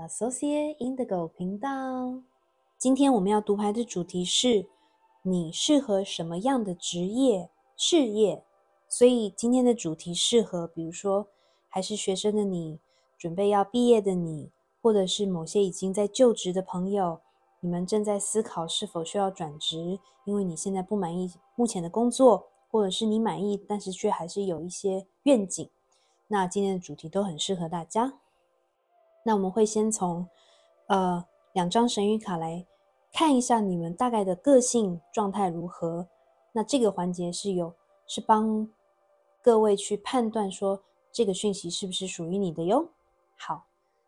Associate Indigo 频道。今天我们要读牌的主题是：你适合什么样的职业、事业？所以今天的主题适合，比如说还是学生的你，准备要毕业的你，或者是某些已经在就职的朋友，你们正在思考是否需要转职，因为你现在不满意目前的工作，或者是你满意，但是却还是有一些愿景。那今天的主题都很适合大家。那我们会先从呃两张神谕卡来看一下你们大概的个性状态如何。那这个环节是有是帮。各位去判断说这个讯息是不是属于你的哟。好，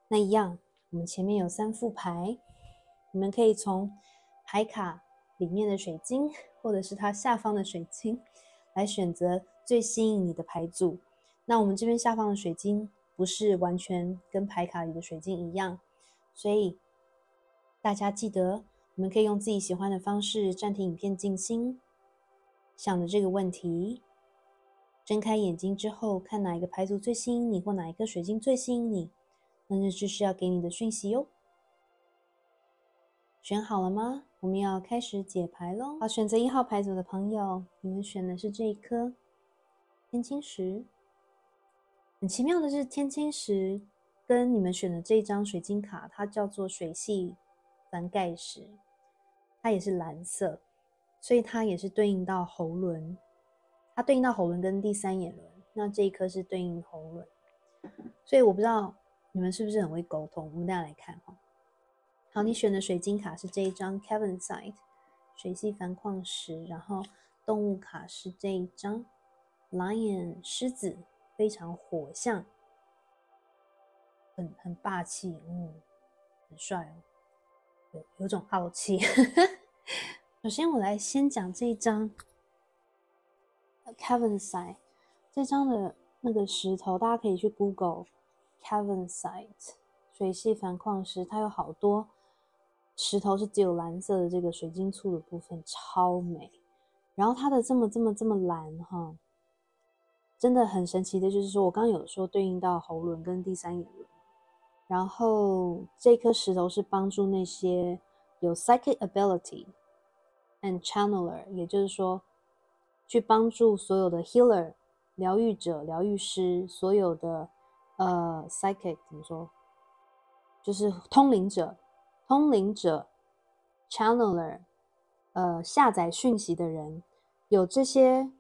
那一样，我们前面有三副牌，你们可以从牌卡里面的水晶，或者是它下方的水晶，来选择最吸引你的牌组。那我们这边下方的水晶不是完全跟牌卡里的水晶一样，所以大家记得，你们可以用自己喜欢的方式暂停影片静心，想着这个问题。睁开眼睛之后，看哪一个牌组最吸引你，或哪一颗水晶最吸引你，那这就是要给你的讯息哟。选好了吗？我们要开始解牌喽。好，选择一号牌组的朋友，你们选的是这一颗天青石。很奇妙的是，天青石跟你们选的这一张水晶卡，它叫做水系翻盖石，它也是蓝色，所以它也是对应到喉轮。它对应到喉轮跟第三眼轮，那这一颗是对应喉轮，所以我不知道你们是不是很会沟通。我们大家来看哈，好，你选的水晶卡是这一张 Kevin Side 水系繁矿石，然后动物卡是这一张 Lion 狮子，非常火象，很很霸气，嗯，很帅哦，有有种傲气。首先我来先讲这一张。Kevin site 这张的那个石头，大家可以去 Google Kevin site 水系反矿石，它有好多石头是只有蓝色的这个水晶簇的部分，超美。然后它的这么这么这么蓝哈，真的很神奇的，就是说我刚刚有说对应到喉轮跟第三眼轮，然后这颗石头是帮助那些有 psychic ability and channeler，也就是说。去帮助所有的 healer 疗愈者、疗愈师，所有的呃 psychic 怎么说？就是通灵者、通灵者 channeler，呃，下载讯息的人，有这些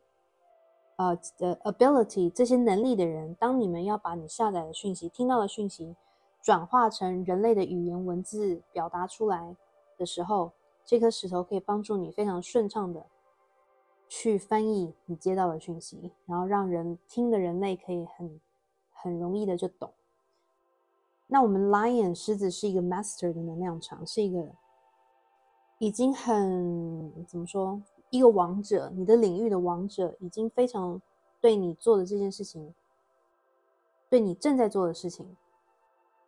呃的 ability 这些能力的人，当你们要把你下载的讯息、听到的讯息转化成人类的语言文字表达出来的时候，这颗石头可以帮助你非常顺畅的。去翻译你接到的讯息，然后让人听的人类可以很很容易的就懂。那我们 Lion 狮子是一个 Master 的能量场，是一个已经很怎么说一个王者，你的领域的王者，已经非常对你做的这件事情，对你正在做的事情，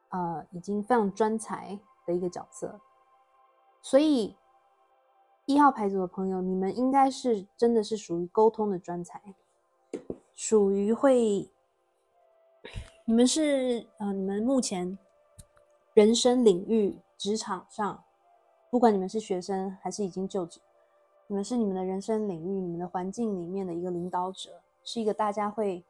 呃，已经非常专才的一个角色，所以。一号牌组的朋友，你们应该是真的是属于沟通的专才，属于会，你们是呃，你们目前人生领域职场上，不管你们是学生还是已经就职，你们是你们的人生领域、你们的环境里面的一个领导者，是一个大家会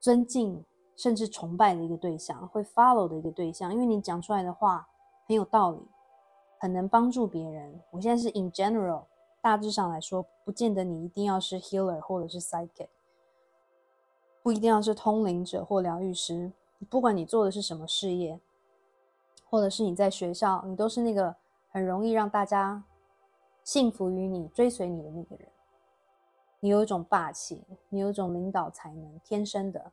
尊敬甚至崇拜的一个对象，会 follow 的一个对象，因为你讲出来的话很有道理。很能帮助别人。我现在是 in general，大致上来说，不见得你一定要是 healer 或者是 psychic，不一定要是通灵者或疗愈师。不管你做的是什么事业，或者是你在学校，你都是那个很容易让大家幸福于你、追随你的那个人。你有一种霸气，你有一种领导才能，天生的。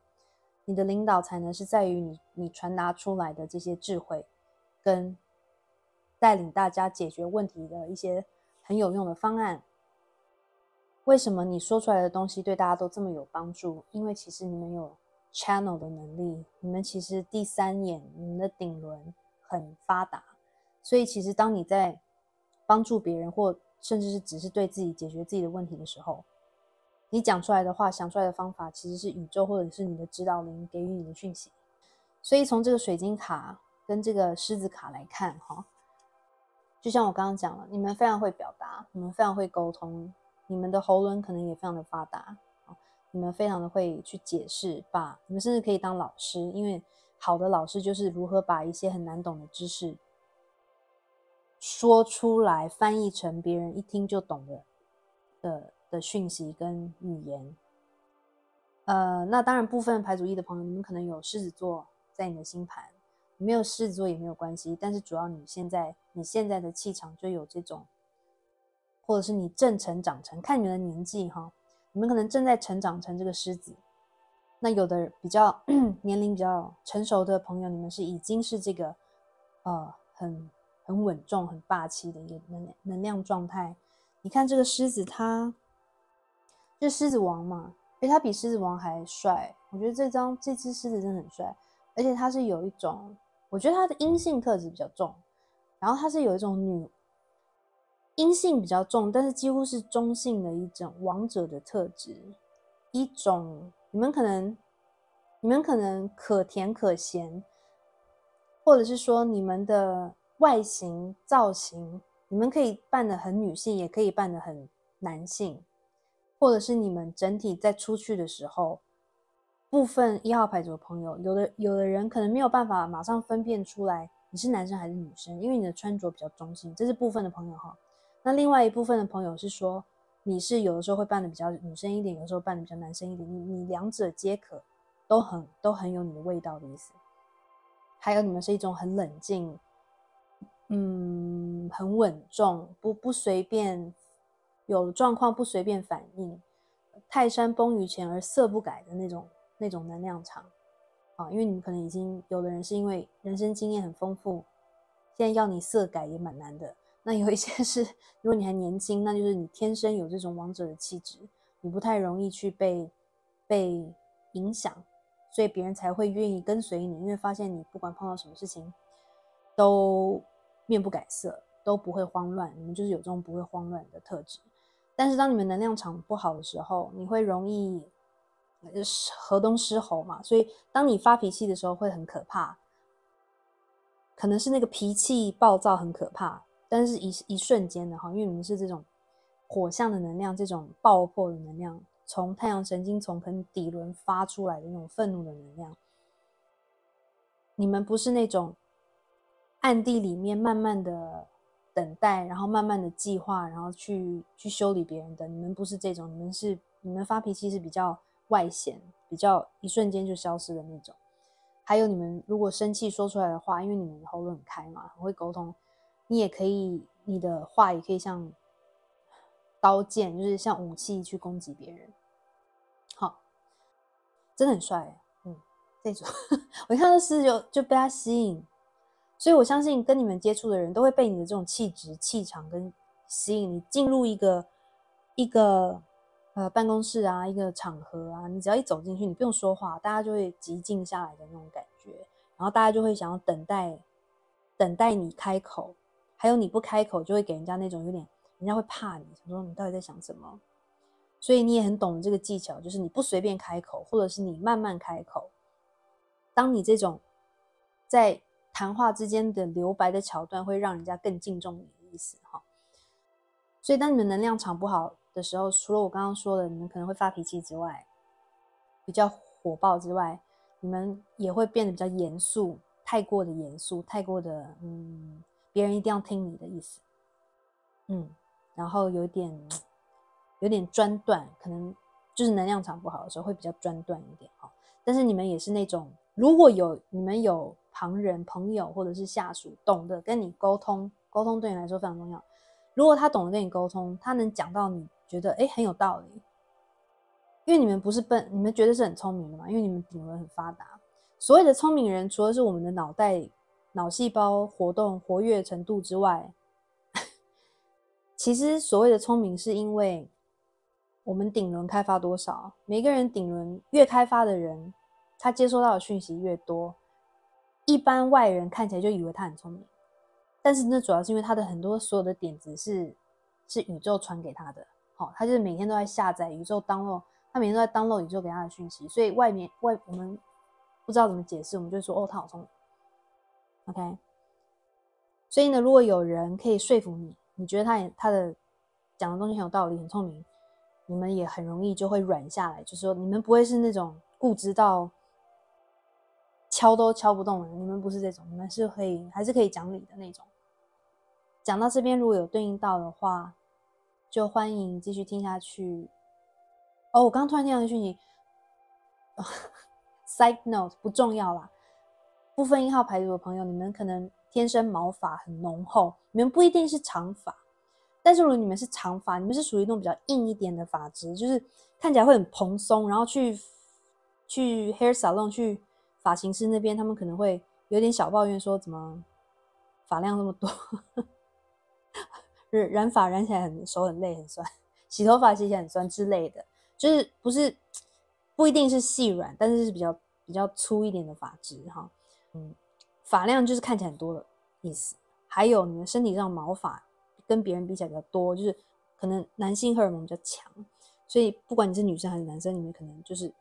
你的领导才能是在于你，你传达出来的这些智慧跟。带领大家解决问题的一些很有用的方案。为什么你说出来的东西对大家都这么有帮助？因为其实你们有 channel 的能力，你们其实第三眼，你们的顶轮很发达。所以其实当你在帮助别人，或甚至是只是对自己解决自己的问题的时候，你讲出来的话，想出来的方法，其实是宇宙或者是你的指导灵给予你的讯息。所以从这个水晶卡。跟这个狮子卡来看哈，就像我刚刚讲了，你们非常会表达，你们非常会沟通，你们的喉轮可能也非常的发达啊，你们非常的会去解释，把你们甚至可以当老师，因为好的老师就是如何把一些很难懂的知识说出来，翻译成别人一听就懂的的的讯息跟语言。呃，那当然，部分排主义的朋友，你们可能有狮子座在你的星盘，没有狮子座也没有关系。但是主要你现在你现在的气场就有这种，或者是你正成长成，看你们的年纪哈，你们可能正在成长成这个狮子。那有的比较 年龄比较成熟的朋友，你们是已经是这个呃很很稳重、很霸气的一个能能量状态。你看这个狮子，它就狮子王嘛。哎，他比狮子王还帅，我觉得这张这只狮子真的很帅，而且它是有一种，我觉得它的阴性特质比较重，然后它是有一种女阴性比较重，但是几乎是中性的一种王者的特质，一种你们可能你们可能可甜可咸，或者是说你们的外形造型，你们可以扮的很女性，也可以扮的很男性。或者是你们整体在出去的时候，部分一号牌组的朋友，有的有的人可能没有办法马上分辨出来你是男生还是女生，因为你的穿着比较中性，这是部分的朋友哈。那另外一部分的朋友是说，你是有的时候会扮的比较女生一点，有时候扮的比较男生一点，你你两者皆可，都很都很有你的味道的意思。还有你们是一种很冷静，嗯，很稳重，不不随便。有状况不随便反应，泰山崩于前而色不改的那种那种能量场啊，因为你们可能已经有的人是因为人生经验很丰富，现在要你色改也蛮难的。那有一些 是，如果你还年轻，那就是你天生有这种王者的气质，你不太容易去被被影响，所以别人才会愿意跟随你，因为发现你不管碰到什么事情都面不改色，都不会慌乱，你们就是有这种不会慌乱的特质。但是当你们能量场不好的时候，你会容易河东狮吼嘛，所以当你发脾气的时候会很可怕，可能是那个脾气暴躁很可怕，但是一一瞬间的哈，因为你们是这种火象的能量，这种爆破的能量，从太阳神经丛跟底轮发出来的那种愤怒的能量，你们不是那种暗地里面慢慢的。等待，然后慢慢的计划，然后去去修理别人的。你们不是这种，你们是你们发脾气是比较外显，比较一瞬间就消失的那种。还有你们如果生气说出来的话，因为你们喉咙很开嘛，很会沟通，你也可以，你的话也可以像刀剑，就是像武器去攻击别人。好，真的很帅，嗯，这种 我看到狮子就就被他吸引。所以，我相信跟你们接触的人都会被你的这种气质、气场跟吸引。你进入一个一个呃办公室啊，一个场合啊，你只要一走进去，你不用说话，大家就会极静下来的那种感觉。然后大家就会想要等待，等待你开口。还有你不开口，就会给人家那种有点，人家会怕你，想说你到底在想什么。所以你也很懂这个技巧，就是你不随便开口，或者是你慢慢开口。当你这种在谈话之间的留白的桥段会让人家更敬重你的意思哈，所以当你们能量场不好的时候，除了我刚刚说的你们可能会发脾气之外，比较火爆之外，你们也会变得比较严肃，太过的严肃，太过的嗯，别人一定要听你的意思，嗯，然后有点有点专断，可能就是能量场不好的时候会比较专断一点哈，但是你们也是那种如果有你们有。旁人、朋友或者是下属懂得跟你沟通，沟通对你来说非常重要。如果他懂得跟你沟通，他能讲到你觉得哎很有道理，因为你们不是笨，你们觉得是很聪明的嘛，因为你们顶轮很发达。所谓的聪明人，除了是我们的脑袋、脑细胞活动活跃程度之外，其实所谓的聪明，是因为我们顶轮开发多少。每个人顶轮越开发的人，他接收到的讯息越多。一般外人看起来就以为他很聪明，但是那主要是因为他的很多所有的点子是是宇宙传给他的，好，他就是每天都在下载宇宙 download，他每天都在 download 宇宙给他的讯息，所以外面外我们不知道怎么解释，我们就说哦，他好聪明。OK，所以呢，如果有人可以说服你，你觉得他也他的讲的东西很有道理，很聪明，你们也很容易就会软下来，就是说你们不会是那种固执到敲都敲不动的，你们不是这种，你们是可以还是可以讲理的那种。讲到这边，如果有对应到的话，就欢迎继续听下去。哦，我刚突然听到一讯息，side note 不重要啦。部分一号牌组的朋友，你们可能天生毛发很浓厚，你们不一定是长发，但是如果你们是长发，你们是属于那种比较硬一点的发质，就是看起来会很蓬松，然后去去 hair salon 去发型师那边，他们可能会有点小抱怨说，怎么发量那么多，染染发染起来很手很累很酸，洗头发洗起来很酸之类的，就是不是不一定是细软，但是是比较比较粗一点的发质哈。嗯，发量就是看起来很多的意思。还有你们身体上毛发跟别人比起来比较多，就是可能男性荷尔蒙比较强，所以不管你是女生还是男生，你们可能就是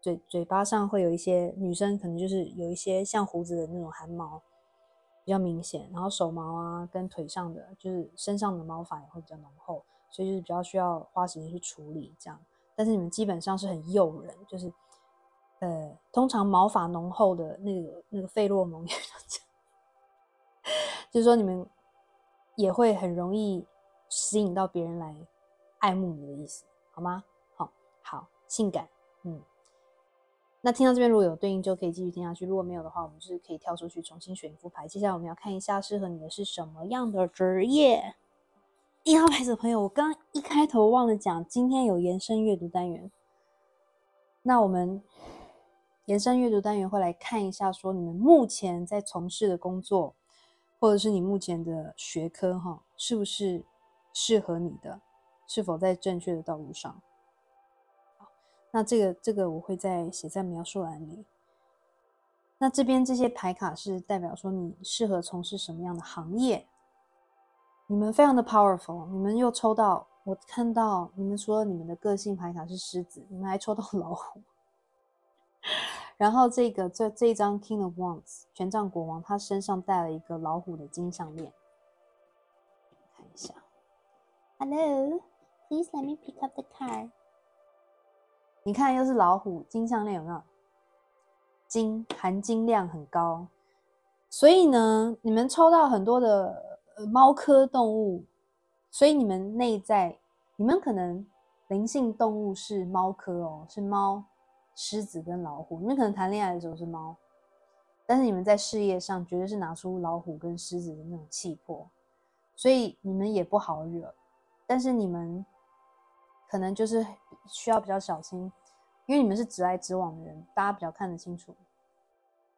嘴嘴巴上会有一些，女生可能就是有一些像胡子的那种汗毛比较明显，然后手毛啊跟腿上的就是身上的毛发也会比较浓厚，所以就是比较需要花时间去处理这样。但是你们基本上是很诱人，就是。呃，通常毛发浓厚的那个那个费洛蒙，就是说你们也会很容易吸引到别人来爱慕你的意思，好吗？好，好，性感，嗯。那听到这边如果有对应，就可以继续听下去；如果没有的话，我们就是可以跳出去重新选一副牌。接下来我们要看一下适合你的是什么样的职业。一号牌子的朋友，我刚一开头忘了讲，今天有延伸阅读单元，那我们。延伸阅读单元会来看一下，说你们目前在从事的工作，或者是你目前的学科，哈，是不是适合你的？是否在正确的道路上？那这个这个我会在写在描述栏里。那这边这些牌卡是代表说你适合从事什么样的行业？你们非常的 powerful，你们又抽到，我看到你们说你们的个性牌卡是狮子，你们还抽到老虎。然后这个这这一张 King of Wands 权杖国王，他身上带了一个老虎的金项链。看一下，Hello，Please let me pick up the card。你看，又是老虎金项链，有没有？金含金量很高，所以呢，你们抽到很多的猫科动物，所以你们内在，你们可能灵性动物是猫科哦，是猫。狮子跟老虎，你们可能谈恋爱的时候是猫，但是你们在事业上绝对是拿出老虎跟狮子的那种气魄，所以你们也不好惹。但是你们可能就是需要比较小心，因为你们是直来直往的人，大家比较看得清楚。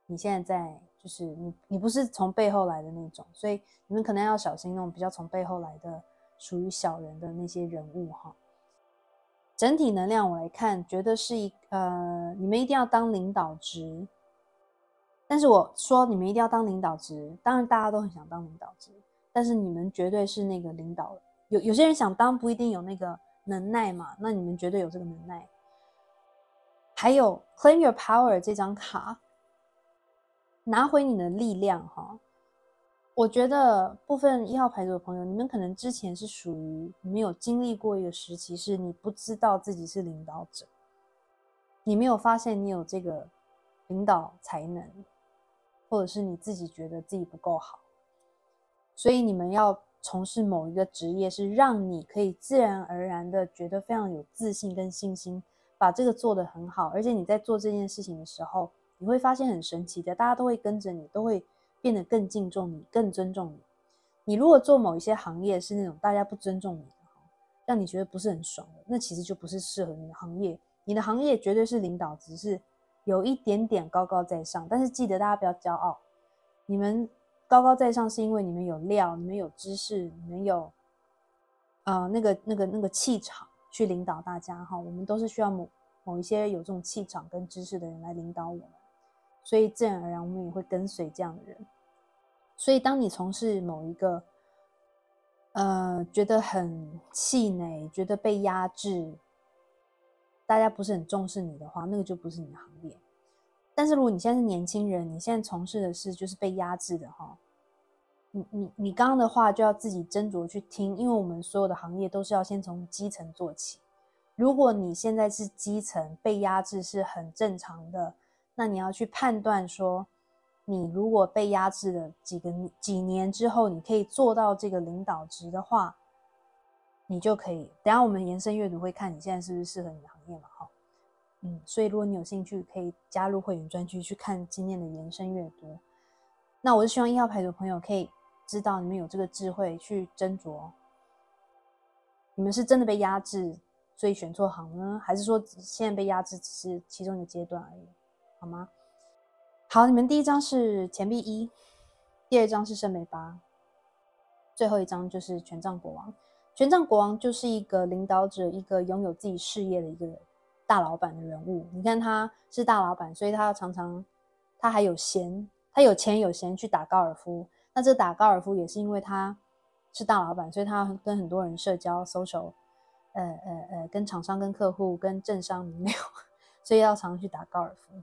你现在在就是你，你不是从背后来的那种，所以你们可能要小心那种比较从背后来的属于小人的那些人物哈。整体能量我来看，觉得是一呃，你们一定要当领导职。但是我说你们一定要当领导职，当然大家都很想当领导职，但是你们绝对是那个领导。有有些人想当，不一定有那个能耐嘛。那你们绝对有这个能耐。还有 Claim Your Power 这张卡，拿回你的力量哈。我觉得部分一号牌组的朋友，你们可能之前是属于没有经历过一个时期，是你不知道自己是领导者，你没有发现你有这个领导才能，或者是你自己觉得自己不够好，所以你们要从事某一个职业，是让你可以自然而然的觉得非常有自信跟信心，把这个做得很好，而且你在做这件事情的时候，你会发现很神奇的，大家都会跟着你，都会。变得更敬重你，更尊重你。你如果做某一些行业是那种大家不尊重你的，让你觉得不是很爽的，那其实就不是适合你的行业。你的行业绝对是领导，只是有一点点高高在上。但是记得大家不要骄傲，你们高高在上是因为你们有料，你们有知识，你们有呃那个那个那个气场去领导大家哈。我们都是需要某某一些有这种气场跟知识的人来领导我们。所以自然而然，我们也会跟随这样的人。所以，当你从事某一个，呃，觉得很气馁、觉得被压制、大家不是很重视你的话，那个就不是你的行业。但是如果你现在是年轻人，你现在从事的是就是被压制的哈，你你你刚刚的话就要自己斟酌去听，因为我们所有的行业都是要先从基层做起。如果你现在是基层被压制是很正常的，那你要去判断说，你如果被压制了几个几年之后，你可以做到这个领导职的话，你就可以。等下我们延伸阅读会看你现在是不是适合你的行业嘛？嗯，所以如果你有兴趣，可以加入会员专区去看今天的延伸阅读。那我是希望一号牌的朋友可以知道，你们有这个智慧去斟酌，你们是真的被压制，所以选错行呢，还是说现在被压制只是其中一个阶段而已，好吗？好，你们第一张是钱币一，第二张是圣杯八，最后一张就是权杖国王。权杖国王就是一个领导者，一个拥有自己事业的一个人。大老板的人物，你看他是大老板，所以他常常他还有闲，他有钱有闲去打高尔夫。那这打高尔夫也是因为他是大老板，所以他要跟很多人社交，social，呃呃呃，跟厂商、跟客户、跟政商名流，所以要常常去打高尔夫。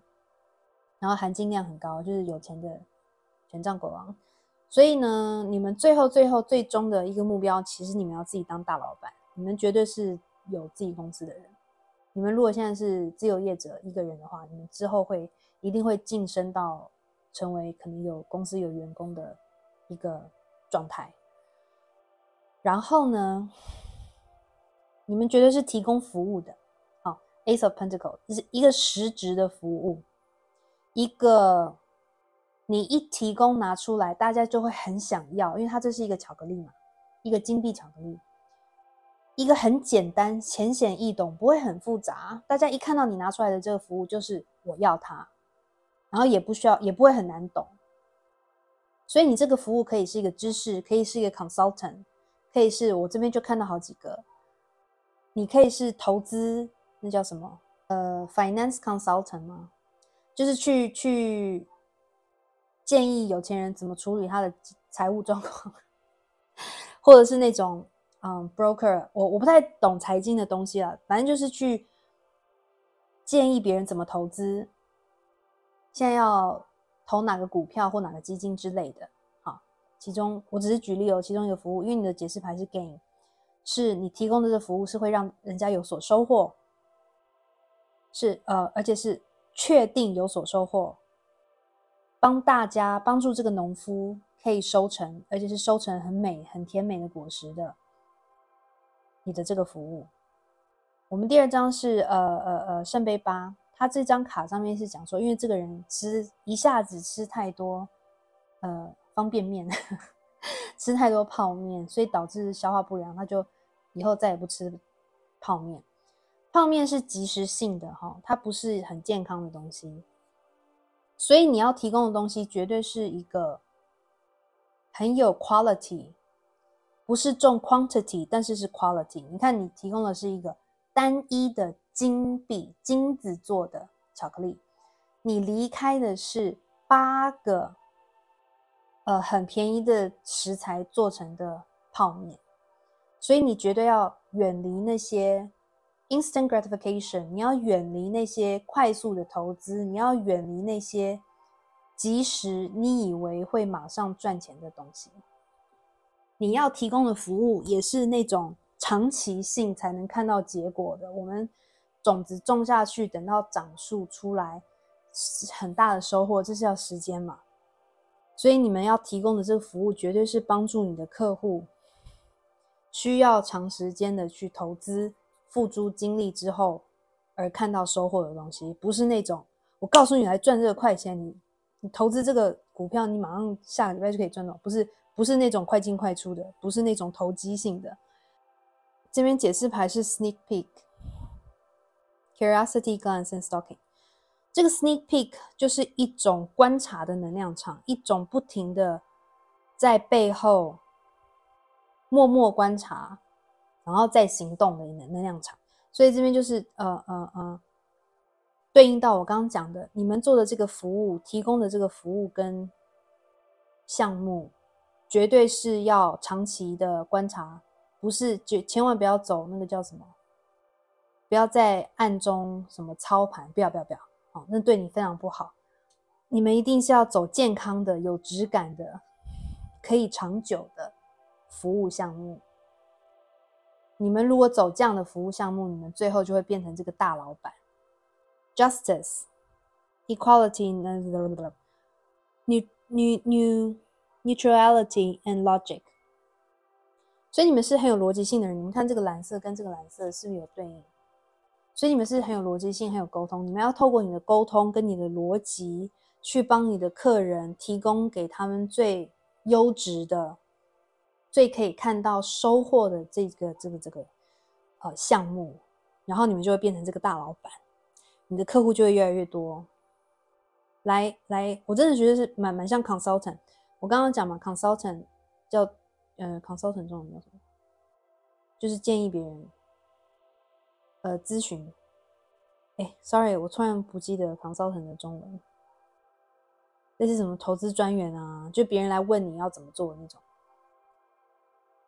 然后含金量很高，就是有钱的权杖国王。所以呢，你们最后最后最终的一个目标，其实你们要自己当大老板，你们绝对是有自己公司的人。你们如果现在是自由业者一个人的话，你们之后会一定会晋升到成为可能有公司有员工的一个状态。然后呢，你们绝对是提供服务的。好，Ace of Pentacles 是一个实质的服务，一个你一提供拿出来，大家就会很想要，因为它这是一个巧克力嘛，一个金币巧克力。一个很简单、浅显易懂，不会很复杂。大家一看到你拿出来的这个服务，就是我要它，然后也不需要，也不会很难懂。所以你这个服务可以是一个知识，可以是一个 consultant，可以是我这边就看到好几个。你可以是投资，那叫什么？呃，finance consultant 吗？就是去去建议有钱人怎么处理他的财务状况，或者是那种。嗯，broker，我我不太懂财经的东西了，反正就是去建议别人怎么投资，现在要投哪个股票或哪个基金之类的。好，其中我只是举例哦，其中一个服务，因为你的解释牌是 gain，是你提供的这服务是会让人家有所收获，是呃，而且是确定有所收获，帮大家帮助这个农夫可以收成，而且是收成很美、很甜美的果实的。你的这个服务，我们第二张是呃呃呃圣杯八，他这张卡上面是讲说，因为这个人吃一下子吃太多呃方便面，吃太多泡面，所以导致消化不良，他就以后再也不吃泡面。泡面是即时性的哈，它不是很健康的东西，所以你要提供的东西绝对是一个很有 quality。不是重 quantity，但是是 quality。你看，你提供的是一个单一的金币、金子做的巧克力，你离开的是八个呃很便宜的食材做成的泡面，所以你绝对要远离那些 instant gratification，你要远离那些快速的投资，你要远离那些即时你以为会马上赚钱的东西。你要提供的服务也是那种长期性才能看到结果的。我们种子种下去，等到长树出来，很大的收获，这是要时间嘛？所以你们要提供的这个服务，绝对是帮助你的客户需要长时间的去投资、付诸精力之后而看到收获的东西，不是那种我告诉你来赚这个快钱，你你投资这个股票，你马上下个礼拜就可以赚到，不是？不是那种快进快出的，不是那种投机性的。这边解释牌是 sneak peek，curiosity glance and stalking。这个 sneak peek 就是一种观察的能量场，一种不停的在背后默默观察，然后再行动的能能量场。所以这边就是呃呃呃，对应到我刚刚讲的，你们做的这个服务，提供的这个服务跟项目。绝对是要长期的观察，不是绝千万不要走那个叫什么，不要在暗中什么操盘，不要不要不要，哦，那对你非常不好。你们一定是要走健康的、有质感的、可以长久的服务项目。你们如果走这样的服务项目，你们最后就会变成这个大老板。Justice, equality, new new new neutrality and logic。所以你们是很有逻辑性的人。你们看这个蓝色跟这个蓝色是不是有对应？所以你们是很有逻辑性、很有沟通。你们要透过你的沟通跟你的逻辑，去帮你的客人提供给他们最优质的。最可以看到收获的这个这个这个呃项目，然后你们就会变成这个大老板，你的客户就会越来越多。来来，我真的觉得是蛮蛮像 consultant。我刚刚讲嘛，consultant 叫呃 consultant 中文叫什么？就是建议别人呃咨询。哎，sorry，我突然不记得 consultant 的中文。那是什么投资专员啊？就别人来问你要怎么做的那种。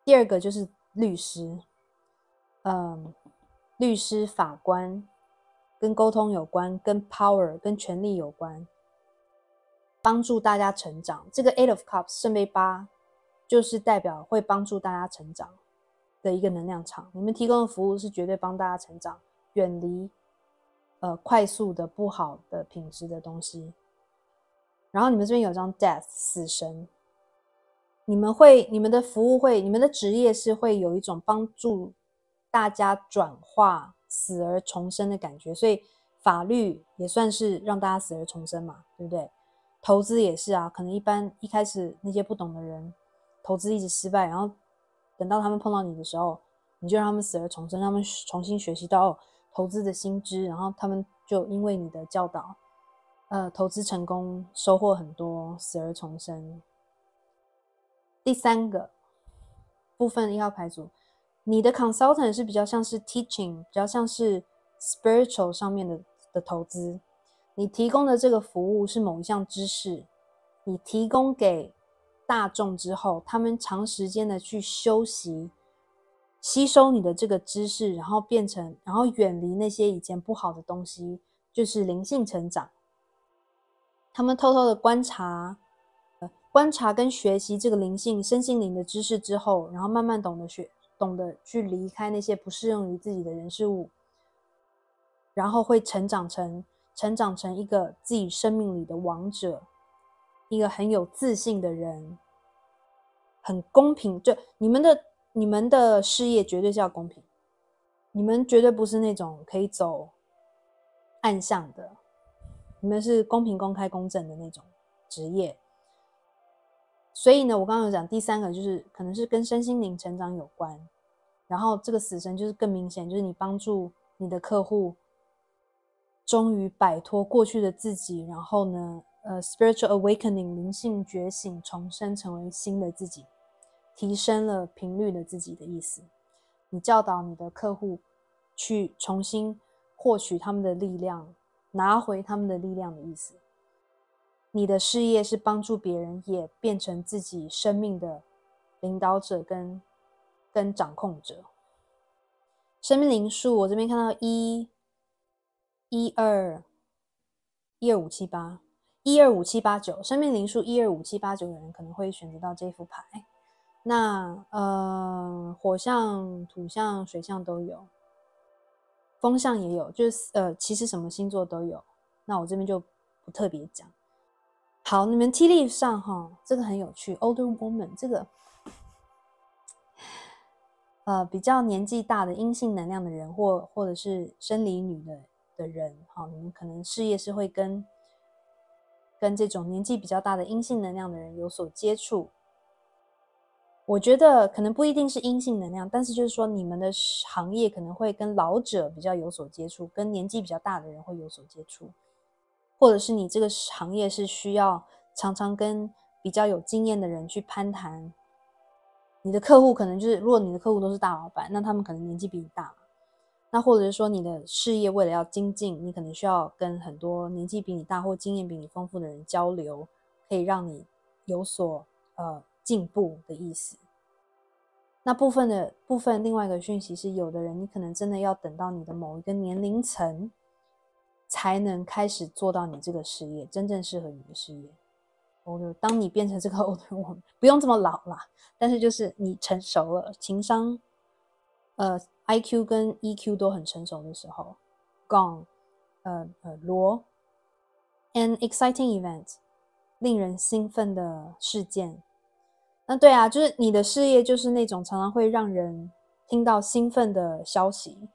第二个就是律师，嗯，律师、法官跟沟通有关，跟 power、跟权力有关，帮助大家成长。这个 Eight of Cups 圣杯八就是代表会帮助大家成长的一个能量场。你们提供的服务是绝对帮大家成长，远离呃快速的不好的品质的东西。然后你们这边有张 Death 死神。你们会，你们的服务会，你们的职业是会有一种帮助大家转化死而重生的感觉，所以法律也算是让大家死而重生嘛，对不对？投资也是啊，可能一般一开始那些不懂的人，投资一直失败，然后等到他们碰到你的时候，你就让他们死而重生，他们重新学习到投资的新知，然后他们就因为你的教导，呃，投资成功，收获很多，死而重生。第三个部分一号牌组，你的 consultant 是比较像是 teaching，比较像是 spiritual 上面的的投资。你提供的这个服务是某一项知识，你提供给大众之后，他们长时间的去修习、吸收你的这个知识，然后变成，然后远离那些以前不好的东西，就是灵性成长。他们偷偷的观察。观察跟学习这个灵性、身心灵的知识之后，然后慢慢懂得学，懂得去离开那些不适用于自己的人事物，然后会成长成成长成一个自己生命里的王者，一个很有自信的人，很公平。就你们的你们的事业绝对是要公平，你们绝对不是那种可以走暗巷的，你们是公平、公开、公正的那种职业。所以呢，我刚刚有讲第三个，就是可能是跟身心灵成长有关。然后这个死神就是更明显，就是你帮助你的客户终于摆脱过去的自己，然后呢，呃，spiritual awakening 灵性觉醒，重生成为新的自己，提升了频率的自己的意思。你教导你的客户去重新获取他们的力量，拿回他们的力量的意思。你的事业是帮助别人，也变成自己生命的领导者跟跟掌控者。生命灵数，我这边看到一、一二、一二五七八、一二五七八九。生命灵数一二五七八九的人可能会选择到这副牌。那呃，火象、土象、水象都有，风象也有，就是呃，其实什么星座都有。那我这边就不特别讲。好，你们 T 力上哈，这个很有趣。Older woman 这个，呃，比较年纪大的阴性能量的人，或或者是生理女的的人，哈，你们可能事业是会跟跟这种年纪比较大的阴性能量的人有所接触。我觉得可能不一定是阴性能量，但是就是说你们的行业可能会跟老者比较有所接触，跟年纪比较大的人会有所接触。或者是你这个行业是需要常常跟比较有经验的人去攀谈，你的客户可能就是，如果你的客户都是大老板，那他们可能年纪比你大，那或者是说你的事业为了要精进，你可能需要跟很多年纪比你大或经验比你丰富的人交流，可以让你有所呃进步的意思。那部分的部分另外一个讯息是，有的人你可能真的要等到你的某一个年龄层。才能开始做到你这个事业真正适合你的事业。OK，当你变成这个 old woman，不用这么老啦，但是就是你成熟了，情商，呃，IQ 跟 EQ 都很成熟的时候，gone，呃呃，罗，an exciting event，令人兴奋的事件。那对啊，就是你的事业就是那种常常会让人听到兴奋的消息，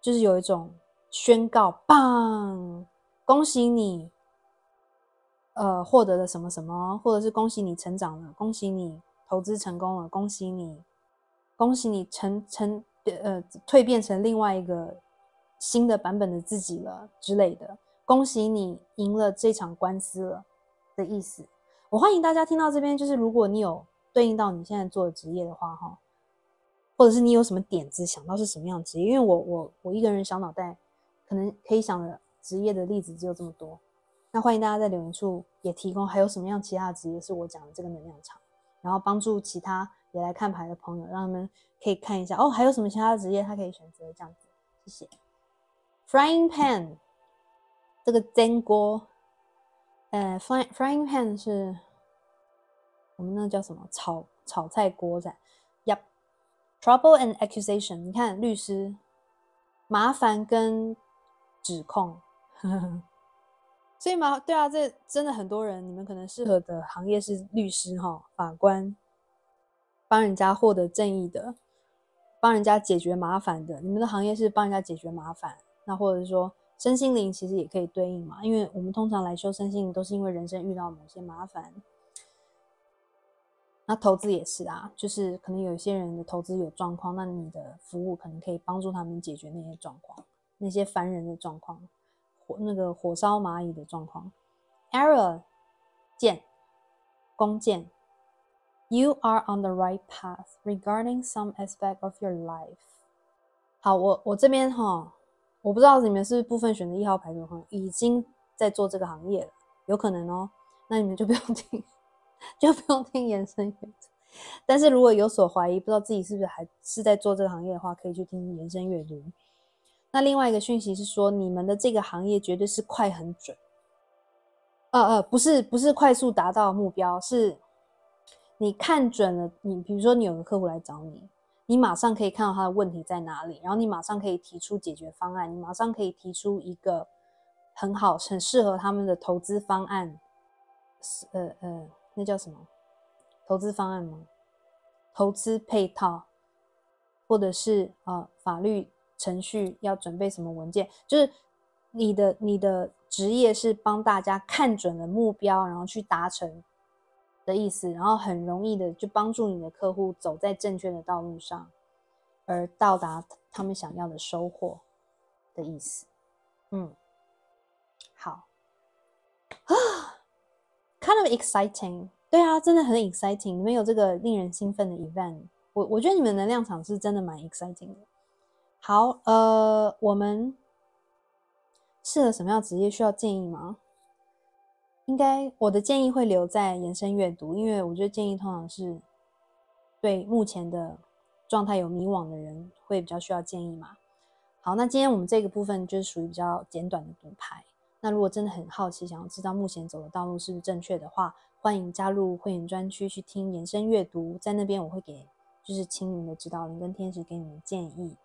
就是有一种宣告，棒，恭喜你。呃，获得了什么什么，或者是恭喜你成长了，恭喜你投资成功了，恭喜你，恭喜你成成呃蜕变成另外一个新的版本的自己了之类的，恭喜你赢了这场官司了的意思。我欢迎大家听到这边，就是如果你有对应到你现在做的职业的话，哈，或者是你有什么点子想到是什么样的职业，因为我我我一个人小脑袋可能可以想的职业的例子只有这么多。那欢迎大家在留言处也提供还有什么样其他的职业是我讲的这个能量场，然后帮助其他也来看牌的朋友，让他们可以看一下哦，还有什么其他职业他可以选择这样子。谢谢。Frying pan，这个煎锅，呃，frying frying pan 是我们那叫什么炒炒菜锅在。Yep，trouble and accusation，你看律师，麻烦跟指控。所以嘛，对啊，这真的很多人，你们可能适合的行业是律师哈、法官，帮人家获得正义的，帮人家解决麻烦的。你们的行业是帮人家解决麻烦，那或者说身心灵其实也可以对应嘛，因为我们通常来修身心灵都是因为人生遇到某些麻烦。那投资也是啊，就是可能有一些人的投资有状况，那你的服务可能可以帮助他们解决那些状况，那些烦人的状况。火那个火烧蚂蚁的状况，error 剑弓箭，you are on the right path regarding some aspect of your life。好，我我这边哈，我不知道你们是是部分选择一号牌的朋友已经在做这个行业了，有可能哦，那你们就不用听，就不用听延伸阅读。但是如果有所怀疑，不知道自己是不是还是在做这个行业的话，可以去听延伸阅读。那另外一个讯息是说，你们的这个行业绝对是快很准，呃呃，不是不是快速达到目标，是你看准了，你比如说你有个客户来找你，你马上可以看到他的问题在哪里，然后你马上可以提出解决方案，你马上可以提出一个很好、很适合他们的投资方案，呃呃，那叫什么？投资方案吗？投资配套，或者是呃法律。程序要准备什么文件？就是你的你的职业是帮大家看准了目标，然后去达成的意思，然后很容易的就帮助你的客户走在正确的道路上，而到达他们想要的收获的意思。嗯，好啊，kind of exciting。对啊，真的很 exciting。你们有这个令人兴奋的 event，我我觉得你们能量场是真的蛮 exciting 的。好，呃，我们适合什么样职业？需要建议吗？应该我的建议会留在延伸阅读，因为我觉得建议通常是对目前的状态有迷惘的人会比较需要建议嘛。好，那今天我们这个部分就是属于比较简短的读牌。那如果真的很好奇，想要知道目前走的道路是不是正确的话，欢迎加入会员专区去听延伸阅读，在那边我会给就是亲民的指导灵跟天使给你们建议。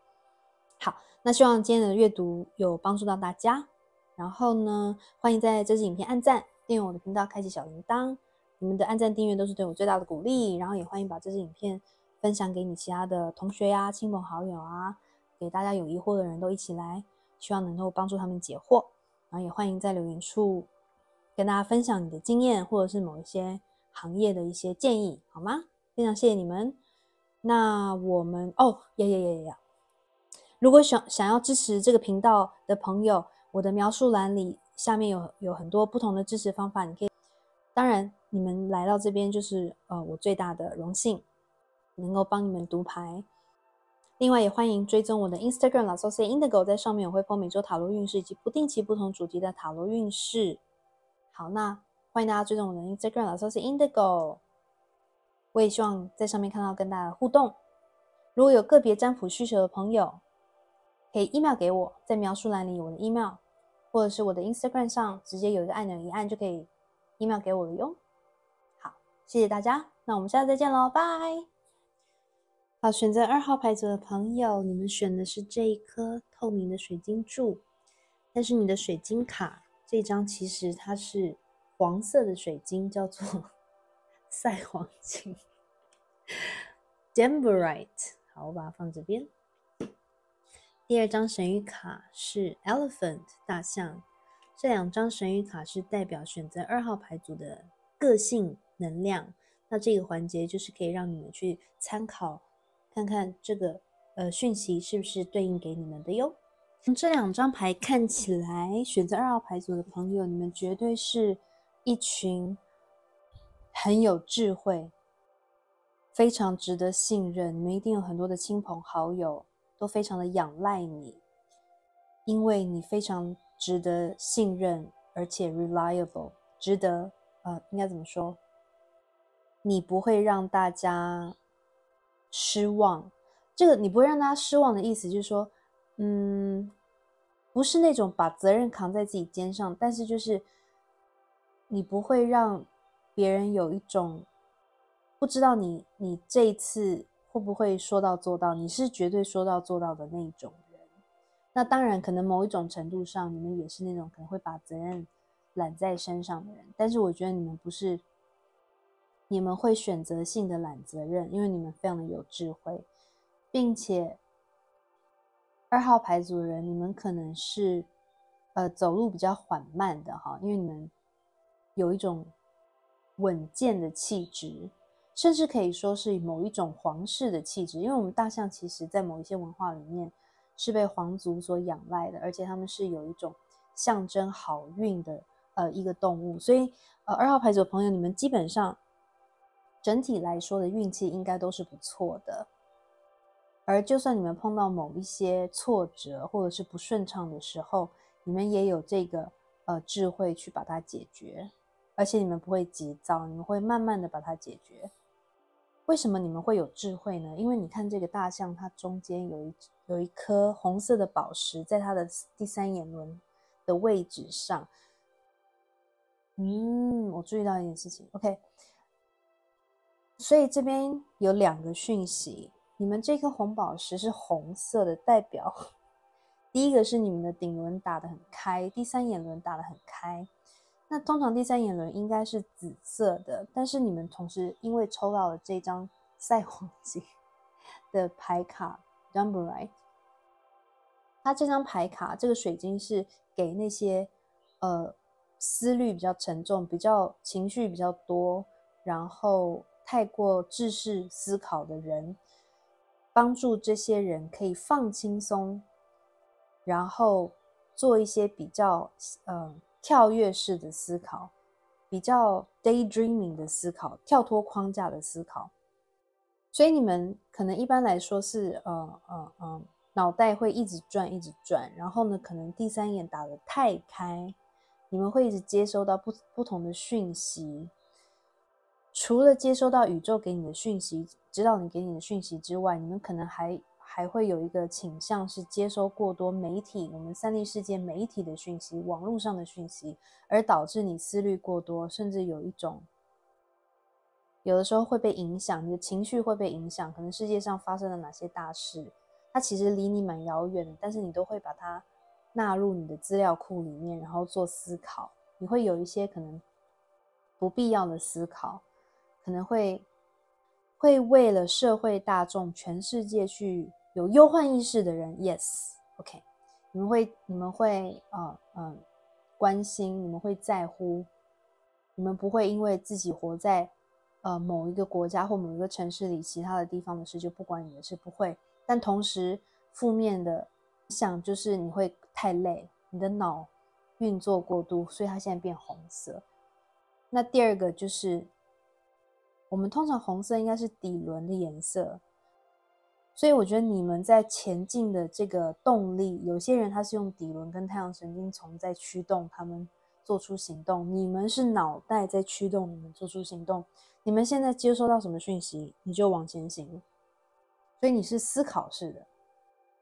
好，那希望今天的阅读有帮助到大家。然后呢，欢迎在这支影片按赞、订阅我的频道、开启小铃铛。你们的按赞、订阅都是对我最大的鼓励。然后也欢迎把这支影片分享给你其他的同学呀、亲朋好友啊，给大家有疑惑的人都一起来，希望能够帮助他们解惑。然后也欢迎在留言处跟大家分享你的经验，或者是某一些行业的一些建议，好吗？非常谢谢你们。那我们哦，呀呀呀呀呀！如果想想要支持这个频道的朋友，我的描述栏里下面有有很多不同的支持方法，你可以。当然，你们来到这边就是呃我最大的荣幸，能够帮你们读牌。另外，也欢迎追踪我的 Instagram 老 s o c Indigo，在上面我会播每周塔罗运势以及不定期不同主题的塔罗运势。好，那欢迎大家追踪我的 Instagram 老 s o c Indigo，我也希望在上面看到更大的互动。如果有个别占卜需求的朋友，可以 email 给我，在描述栏里我的 email，或者是我的 Instagram 上直接有一个按钮一按就可以 email 给我了哟。好，谢谢大家，那我们下次再见喽，拜。好，选择二号牌组的朋友，你们选的是这一颗透明的水晶柱，但是你的水晶卡这张其实它是黄色的水晶，叫做赛黄金 Demberite。好，我把它放这边。第二张神谕卡是 Elephant 大象，这两张神谕卡是代表选择二号牌组的个性能量。那这个环节就是可以让你们去参考。看看这个呃讯息是不是对应给你们的哟？从这两张牌看起来，选择二号牌组的朋友，你们绝对是一群很有智慧、非常值得信任。你们一定有很多的亲朋好友都非常的仰赖你，因为你非常值得信任，而且 reliable，值得呃应该怎么说？你不会让大家。失望，这个你不会让大家失望的意思就是说，嗯，不是那种把责任扛在自己肩上，但是就是你不会让别人有一种不知道你你这一次会不会说到做到，你是绝对说到做到的那种人。那当然，可能某一种程度上，你们也是那种可能会把责任揽在身上的人，但是我觉得你们不是。你们会选择性的揽责任，因为你们非常的有智慧，并且二号牌组人，你们可能是呃走路比较缓慢的哈，因为你们有一种稳健的气质，甚至可以说是某一种皇室的气质，因为我们大象其实在某一些文化里面是被皇族所仰赖的，而且他们是有一种象征好运的呃一个动物，所以呃二号牌组的朋友，你们基本上。整体来说的运气应该都是不错的，而就算你们碰到某一些挫折或者是不顺畅的时候，你们也有这个呃智慧去把它解决，而且你们不会急躁，你们会慢慢的把它解决。为什么你们会有智慧呢？因为你看这个大象，它中间有一有一颗红色的宝石，在它的第三眼轮的位置上。嗯，我注意到一件事情，OK。所以这边有两个讯息，你们这颗红宝石是红色的，代表 第一个是你们的顶轮打得很开，第三眼轮打得很开。那通常第三眼轮应该是紫色的，但是你们同时因为抽到了这张赛黄金 的牌卡 d u m b e r i g h t 它这张牌卡这个水晶是给那些呃思虑比较沉重、比较情绪比较多，然后。太过智识思考的人，帮助这些人可以放轻松，然后做一些比较呃跳跃式的思考，比较 daydreaming 的思考，跳脱框架的思考。所以你们可能一般来说是呃呃呃脑袋会一直转一直转，然后呢可能第三眼打得太开，你们会一直接收到不不同的讯息。除了接收到宇宙给你的讯息，知道你给你的讯息之外，你们可能还还会有一个倾向是接收过多媒体，我们三 D 世界媒体的讯息、网络上的讯息，而导致你思虑过多，甚至有一种有的时候会被影响，你的情绪会被影响。可能世界上发生了哪些大事，它其实离你蛮遥远的，但是你都会把它纳入你的资料库里面，然后做思考。你会有一些可能不必要的思考。可能会会为了社会大众、全世界去有忧患意识的人，yes，OK，你们会你们会呃嗯关心，你们会在乎，你们不会因为自己活在呃某一个国家或某一个城市里，其他的地方的事就不管你的事，不会。但同时负面的想就是你会太累，你的脑运作过度，所以它现在变红色。那第二个就是。我们通常红色应该是底轮的颜色，所以我觉得你们在前进的这个动力，有些人他是用底轮跟太阳神经丛在驱动他们做出行动，你们是脑袋在驱动你们做出行动。你们现在接收到什么讯息，你就往前行，所以你是思考式的。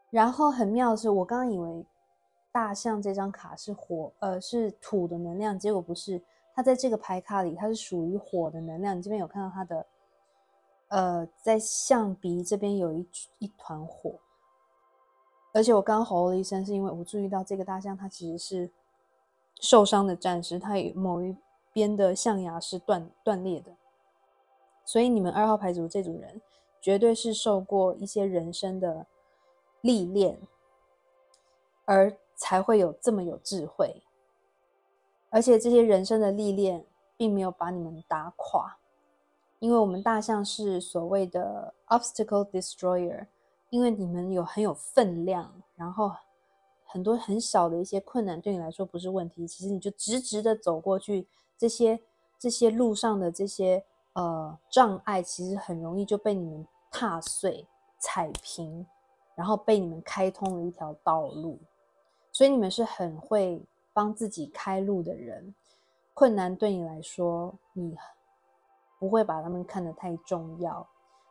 然后很妙的是，我刚刚以为大象这张卡是火，呃，是土的能量，结果不是，它在这个牌卡里，它是属于火的能量。你这边有看到它的，呃，在象鼻这边有一一团火，而且我刚吼了一声，是因为我注意到这个大象它其实是受伤的战士，它某一边的象牙是断断裂的，所以你们二号牌组这组人绝对是受过一些人生的历练。而才会有这么有智慧，而且这些人生的历练并没有把你们打垮，因为我们大象是所谓的 obstacle destroyer，因为你们有很有分量，然后很多很小的一些困难对你来说不是问题，其实你就直直的走过去，这些这些路上的这些呃障碍，其实很容易就被你们踏碎、踩平，然后被你们开通了一条道路。所以你们是很会帮自己开路的人，困难对你来说，你不会把他们看得太重要。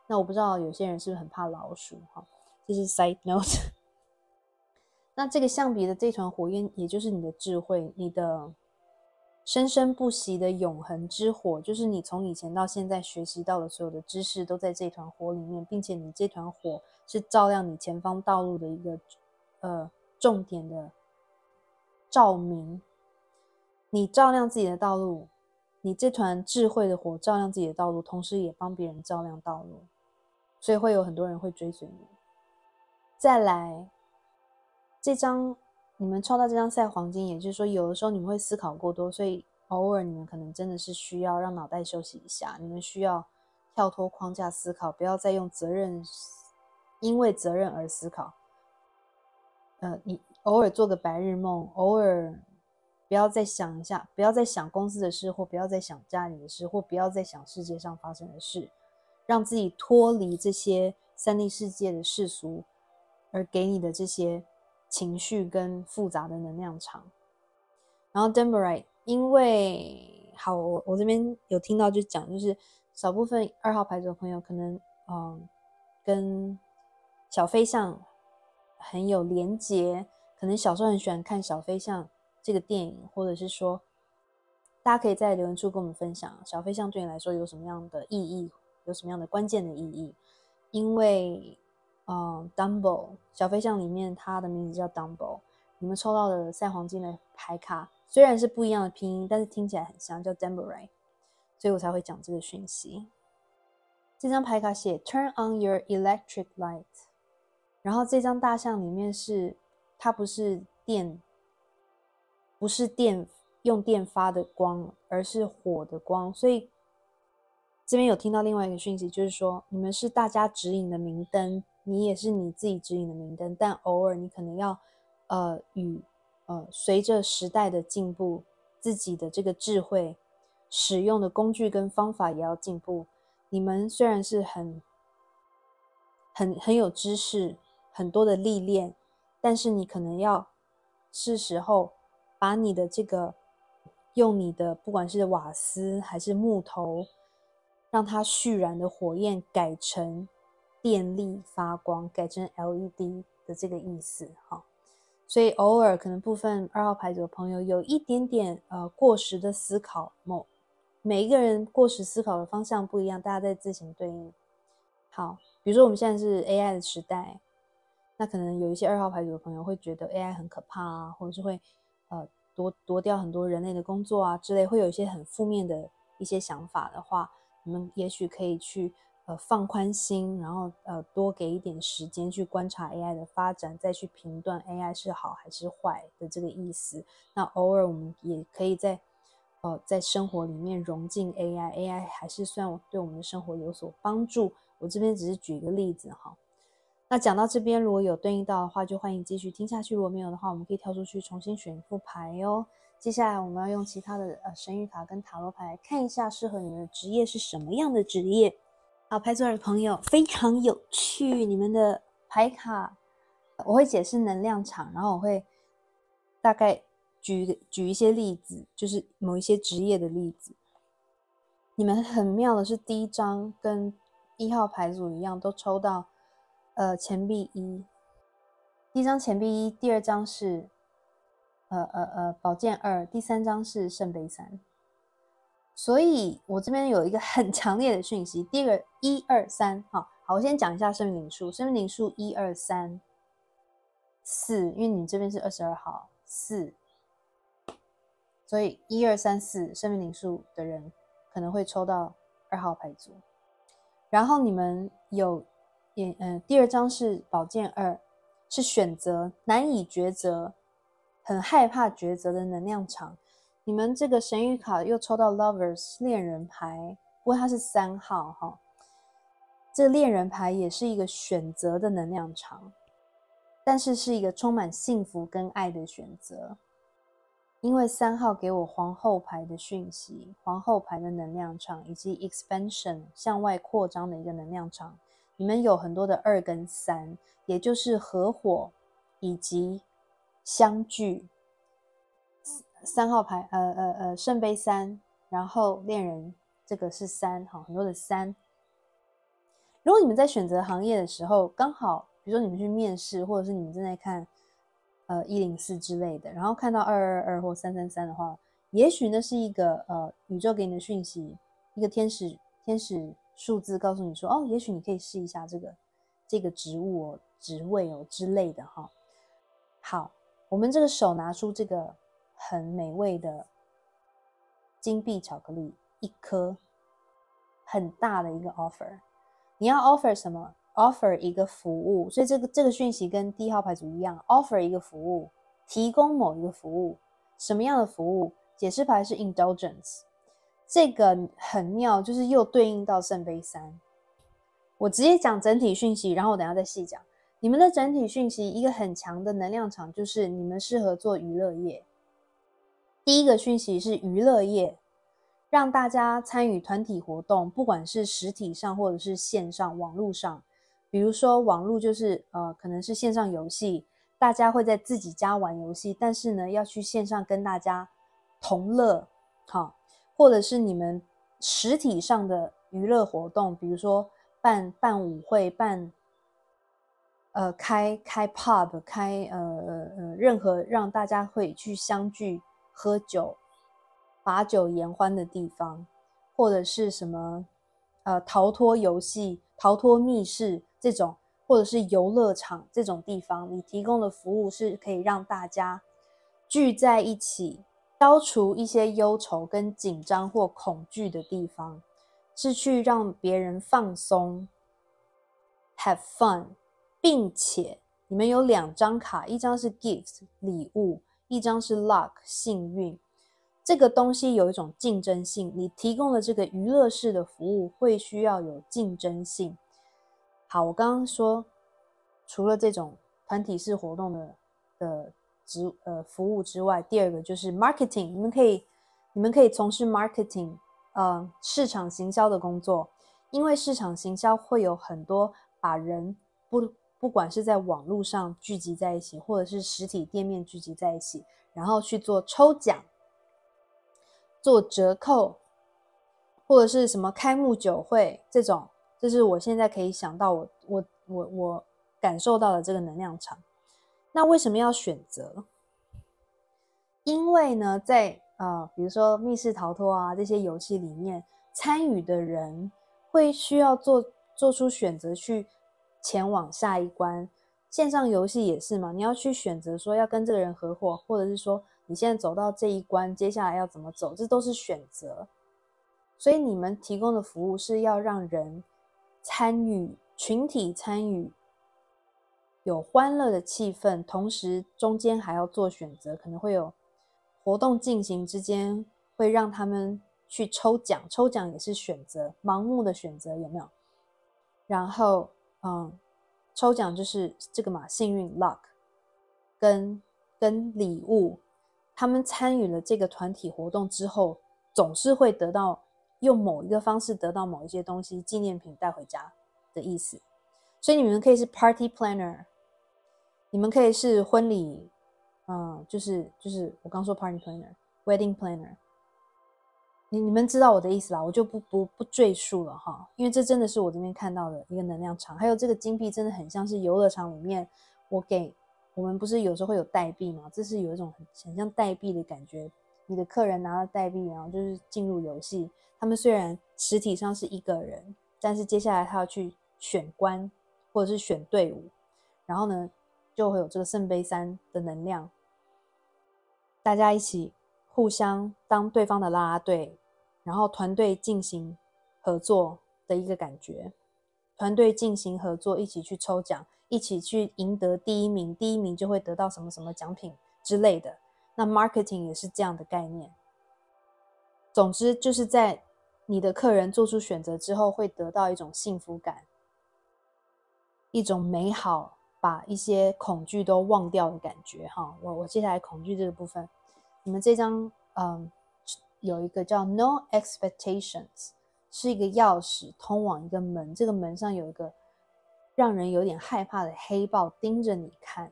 那我不知道有些人是不是很怕老鼠？哈，这是 side note。那这个象鼻的这团火焰，也就是你的智慧，你的生生不息的永恒之火，就是你从以前到现在学习到的所有的知识，都在这团火里面，并且你这团火是照亮你前方道路的一个呃。重点的照明，你照亮自己的道路，你这团智慧的火照亮自己的道路，同时也帮别人照亮道路，所以会有很多人会追随你。再来，这张你们抽到这张赛黄金，也就是说，有的时候你们会思考过多，所以偶尔你们可能真的是需要让脑袋休息一下，你们需要跳脱框架思考，不要再用责任，因为责任而思考。呃，你偶尔做个白日梦，偶尔不要再想一下，不要再想公司的事，或不要再想家里的事，或不要再想世界上发生的事，让自己脱离这些三 D 世界的世俗，而给你的这些情绪跟复杂的能量场。然后 d e m b r i 因为好，我我这边有听到就讲，就是少部分二号牌组的朋友可能，嗯，跟小飞象。很有连结，可能小时候很喜欢看《小飞象》这个电影，或者是说，大家可以在留言处跟我们分享，《小飞象》对你来说有什么样的意义，有什么样的关键的意义？因为，嗯，Dumbo 小飞象里面它的名字叫 Dumbo，你们抽到的赛黄金的牌卡虽然是不一样的拼音，但是听起来很像，叫 d e m b r i 所以我才会讲这个讯息。这张牌卡写 Turn on your electric light。然后这张大象里面是，它不是电，不是电用电发的光，而是火的光。所以这边有听到另外一个讯息，就是说你们是大家指引的明灯，你也是你自己指引的明灯。但偶尔你可能要，呃，与呃随着时代的进步，自己的这个智慧使用的工具跟方法也要进步。你们虽然是很很很有知识。很多的历练，但是你可能要是时候把你的这个用你的不管是瓦斯还是木头，让它蓄燃的火焰改成电力发光，改成 LED 的这个意思哈。所以偶尔可能部分二号牌组的朋友有一点点呃过时的思考，某每一个人过时思考的方向不一样，大家在自行对应。好，比如说我们现在是 AI 的时代。那可能有一些二号牌组的朋友会觉得 AI 很可怕啊，或者是会夺夺掉很多人类的工作啊之类，会有一些很负面的一些想法的话，你们也许可以去呃放宽心，然后呃多给一点时间去观察 AI 的发展，再去评断 AI 是好还是坏的这个意思。那偶尔我们也可以在呃在生活里面融进 AI，AI 还是算对我们的生活有所帮助。我这边只是举一个例子哈。那讲到这边，如果有对应到的话，就欢迎继续听下去；如果没有的话，我们可以跳出去重新选一副牌哦。接下来我们要用其他的呃神谕卡跟塔罗牌看一下，适合你们的职业是什么样的职业。好，牌座的朋友非常有趣，你们的牌卡我会解释能量场，然后我会大概举举一些例子，就是某一些职业的例子。你们很妙的是，第一张跟一号牌组一样，都抽到。呃，钱币一，第一张钱币一，第二张是呃呃呃，宝剑二，第三张是圣杯三。所以我这边有一个很 强烈的讯息，第二个一二三，好好，我先讲一下生命灵数，生命灵数一二三四，因为你这边是二十二号四，所以一二三四生命灵数的人可能会抽到二号牌组，然后你们有也嗯，第二张是宝剑二。是选择难以抉择，很害怕抉择的能量场。你们这个神谕卡又抽到 Lovers 恋人牌，不过它是三号哈。这恋人牌也是一个选择的能量场，但是是一个充满幸福跟爱的选择。因为三号给我皇后牌的讯息，皇后牌的能量场以及 expansion 向外扩张的一个能量场。你们有很多的二跟三，也就是合伙以及相聚。三号牌，呃呃呃，圣杯三，然后恋人这个是三，哈，很多的三。如果你们在选择行业的时候，刚好，比如说你们去面试，或者是你们正在看呃一零四之类的，然后看到二二二或三三三的话，也许那是一个呃宇宙给你的讯息，一个天使天使。数字告诉你说：“哦，也许你可以试一下这个这个职务哦、职位哦之类的哈。”好，我们这个手拿出这个很美味的金币巧克力一颗，很大的一个 offer。你要 offer 什么？offer 一个服务。所以这个这个讯息跟第一号牌组一样，offer 一个服务，提供某一个服务。什么样的服务？解释牌是 indulgence。这个很妙，就是又对应到圣杯三。我直接讲整体讯息，然后我等下再细讲。你们的整体讯息，一个很强的能量场，就是你们适合做娱乐业。第一个讯息是娱乐业，让大家参与团体活动，不管是实体上或者是线上网络上。比如说网络就是呃，可能是线上游戏，大家会在自己家玩游戏，但是呢，要去线上跟大家同乐，好。或者是你们实体上的娱乐活动，比如说办办舞会、办呃开开 pub、开呃呃任何让大家会去相聚喝酒、把酒言欢的地方，或者是什么呃逃脱游戏、逃脱密室这种，或者是游乐场这种地方，你提供的服务是可以让大家聚在一起。消除一些忧愁跟紧张或恐惧的地方，是去让别人放松，have fun，并且你们有两张卡，一张是 gift 礼物，一张是 luck 幸运。这个东西有一种竞争性，你提供的这个娱乐式的服务会需要有竞争性。好，我刚刚说，除了这种团体式活动的的。职呃服务之外，第二个就是 marketing，你们可以你们可以从事 marketing，呃市场行销的工作，因为市场行销会有很多把人不不管是在网络上聚集在一起，或者是实体店面聚集在一起，然后去做抽奖、做折扣，或者是什么开幕酒会这种，这是我现在可以想到我我我我感受到的这个能量场。那为什么要选择？因为呢，在呃，比如说密室逃脱啊这些游戏里面，参与的人会需要做做出选择去前往下一关。线上游戏也是嘛，你要去选择说要跟这个人合伙，或者是说你现在走到这一关，接下来要怎么走，这都是选择。所以你们提供的服务是要让人参与，群体参与。有欢乐的气氛，同时中间还要做选择，可能会有活动进行之间会让他们去抽奖，抽奖也是选择，盲目的选择有没有？然后，嗯，抽奖就是这个嘛，幸运 luck，跟跟礼物，他们参与了这个团体活动之后，总是会得到用某一个方式得到某一些东西，纪念品带回家的意思。所以你们可以是 party planner。你们可以是婚礼，嗯，就是就是我刚说 party planner、wedding planner，你你们知道我的意思啦，我就不不不赘述了哈，因为这真的是我这边看到的一个能量场，还有这个金币真的很像是游乐场里面我给我们不是有时候会有代币吗？这是有一种很很像代币的感觉。你的客人拿了代币，然后就是进入游戏。他们虽然实体上是一个人，但是接下来他要去选官或者是选队伍，然后呢就会有这个圣杯三的能量，大家一起互相当对方的啦啦队，然后团队进行合作的一个感觉。团队进行合作，一起去抽奖，一起去赢得第一名，第一名就会得到什么什么奖品之类的。那 marketing 也是这样的概念。总之，就是在你的客人做出选择之后，会得到一种幸福感，一种美好，把一些恐惧都忘掉的感觉。哈，我我接下来恐惧这个部分，你们这张嗯有一个叫 No Expectations。是一个钥匙通往一个门，这个门上有一个让人有点害怕的黑豹盯着你看。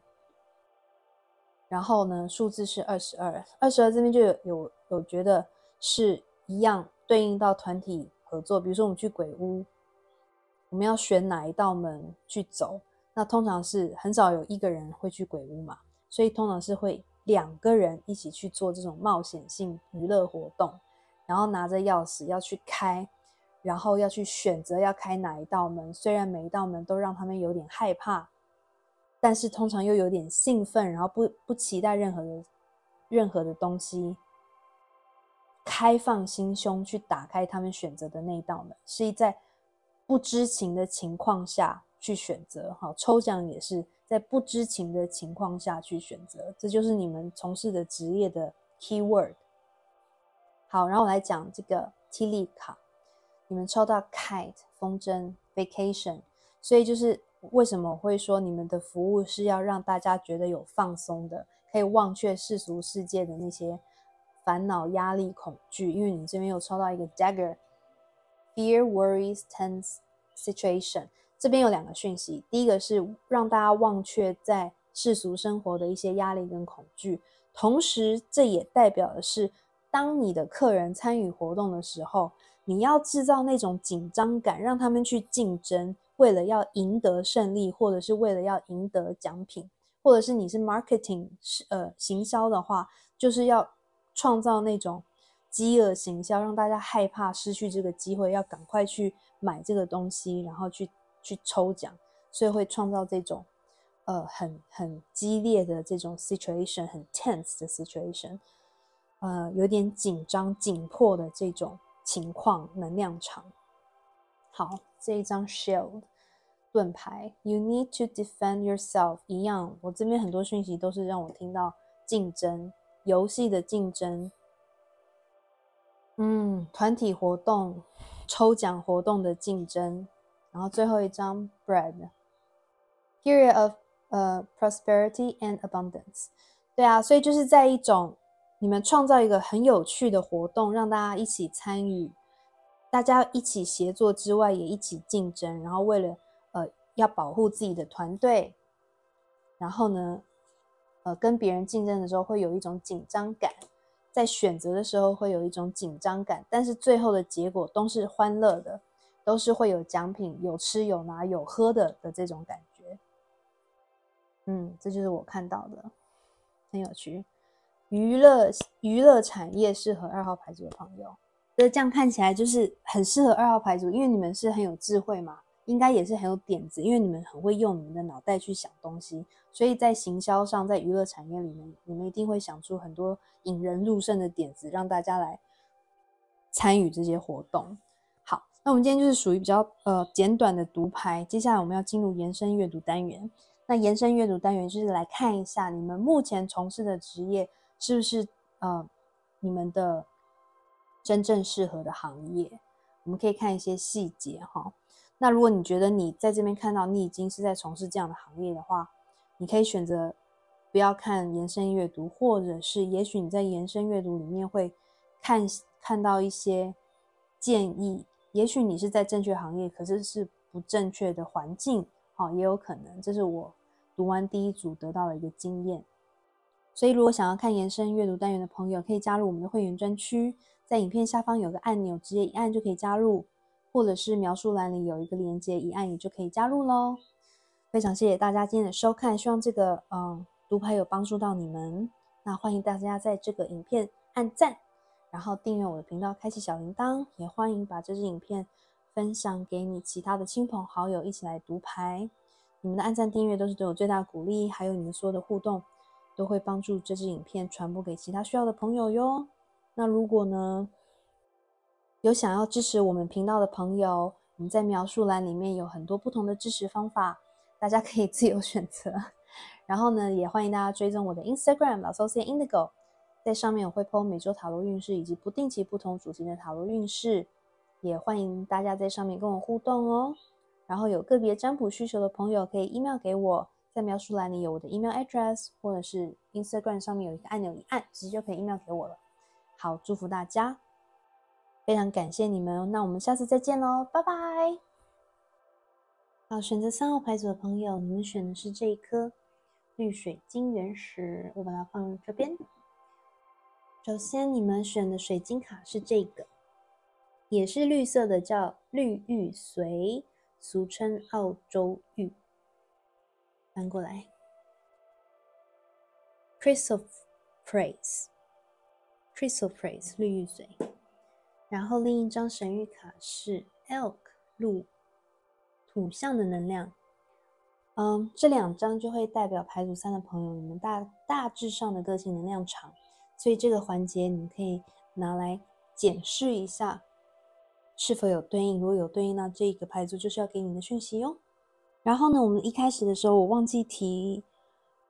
然后呢，数字是二十二，二十二这边就有有有觉得是一样对应到团体合作。比如说我们去鬼屋，我们要选哪一道门去走，那通常是很少有一个人会去鬼屋嘛，所以通常是会两个人一起去做这种冒险性娱乐活动，然后拿着钥匙要去开。然后要去选择要开哪一道门，虽然每一道门都让他们有点害怕，但是通常又有点兴奋，然后不不期待任何的任何的东西，开放心胸去打开他们选择的那一道门，是在不知情的情况下去选择。好，抽奖也是在不知情的情况下去选择，这就是你们从事的职业的 key word。好，然后我来讲这个 T 利卡。你们抽到 kite 风筝 vacation，所以就是为什么我会说你们的服务是要让大家觉得有放松的，可以忘却世俗世界的那些烦恼、压力、恐惧。因为你这边有抽到一个 dagger fear worries tense situation，这边有两个讯息，第一个是让大家忘却在世俗生活的一些压力跟恐惧，同时这也代表的是当你的客人参与活动的时候。你要制造那种紧张感，让他们去竞争，为了要赢得胜利，或者是为了要赢得奖品，或者是你是 marketing 是呃行销的话，就是要创造那种饥饿行销，让大家害怕失去这个机会，要赶快去买这个东西，然后去去抽奖，所以会创造这种呃很很激烈的这种 situation，很 tense 的 situation，呃有点紧张紧迫的这种。情况能量场，好，这一张 shield 盾牌，you need to defend yourself 一样，我这边很多讯息都是让我听到竞争游戏的竞争，嗯，团体活动、抽奖活动的竞争，然后最后一张 bread，period of 呃 prosperity and abundance，对啊，所以就是在一种。你们创造一个很有趣的活动，让大家一起参与，大家一起协作之外，也一起竞争。然后为了呃要保护自己的团队，然后呢，呃跟别人竞争的时候会有一种紧张感，在选择的时候会有一种紧张感，但是最后的结果都是欢乐的，都是会有奖品、有吃有拿有喝的的这种感觉。嗯，这就是我看到的，很有趣。娱乐娱乐产业适合二号牌组的朋友，这这样看起来就是很适合二号牌组，因为你们是很有智慧嘛，应该也是很有点子，因为你们很会用你们的脑袋去想东西，所以在行销上，在娱乐产业里面，你们一定会想出很多引人入胜的点子，让大家来参与这些活动。那我们今天就是属于比较呃简短的读牌，接下来我们要进入延伸阅读单元。那延伸阅读单元就是来看一下你们目前从事的职业。是不是呃，你们的真正适合的行业？我们可以看一些细节哈。那如果你觉得你在这边看到你已经是在从事这样的行业的话，你可以选择不要看延伸阅读，或者是也许你在延伸阅读里面会看看到一些建议。也许你是在正确行业，可是是不正确的环境，好也有可能。这是我读完第一组得到的一个经验。所以，如果想要看延伸阅读单元的朋友，可以加入我们的会员专区，在影片下方有个按钮，直接一按就可以加入，或者是描述栏里有一个链接，一按也就可以加入喽。非常谢谢大家今天的收看，希望这个嗯读牌有帮助到你们，那欢迎大家在这个影片按赞，然后订阅我的频道，开启小铃铛，也欢迎把这支影片分享给你其他的亲朋好友，一起来读牌。你们的按赞、订阅都是对我最大的鼓励，还有你们所有的互动，都会帮助这支影片传播给其他需要的朋友哟。那如果呢，有想要支持我们频道的朋友，我们在描述栏里面有很多不同的支持方法，大家可以自由选择。然后呢，也欢迎大家追踪我的 Instagram 老 s o c i Indigo，在上面我会 po 每周塔罗运势以及不定期不同主题的塔罗运势，也欢迎大家在上面跟我互动哦。然后有个别占卜需求的朋友可以 email 给我，在描述栏里有我的 email address，或者是 Instagram 上面有一个按钮，一按直接就可以 email 给我了。好，祝福大家，非常感谢你们，那我们下次再见喽，拜拜。好，选择三号牌组的朋友，你们选的是这一颗。绿水晶原石，我把它放这边。首先，你们选的水晶卡是这个，也是绿色的，叫绿玉髓，俗称澳洲玉。翻过来，Crystal Praise，Crystal Praise，绿玉髓。然后另一张神谕卡是 Elk，鹿，土象的能量。嗯，这两张就会代表牌组三的朋友，你们大大致上的个性能量场，所以这个环节你可以拿来检视一下是否有对应。如果有对应那这一个牌组，就是要给你的讯息哟。然后呢，我们一开始的时候我忘记提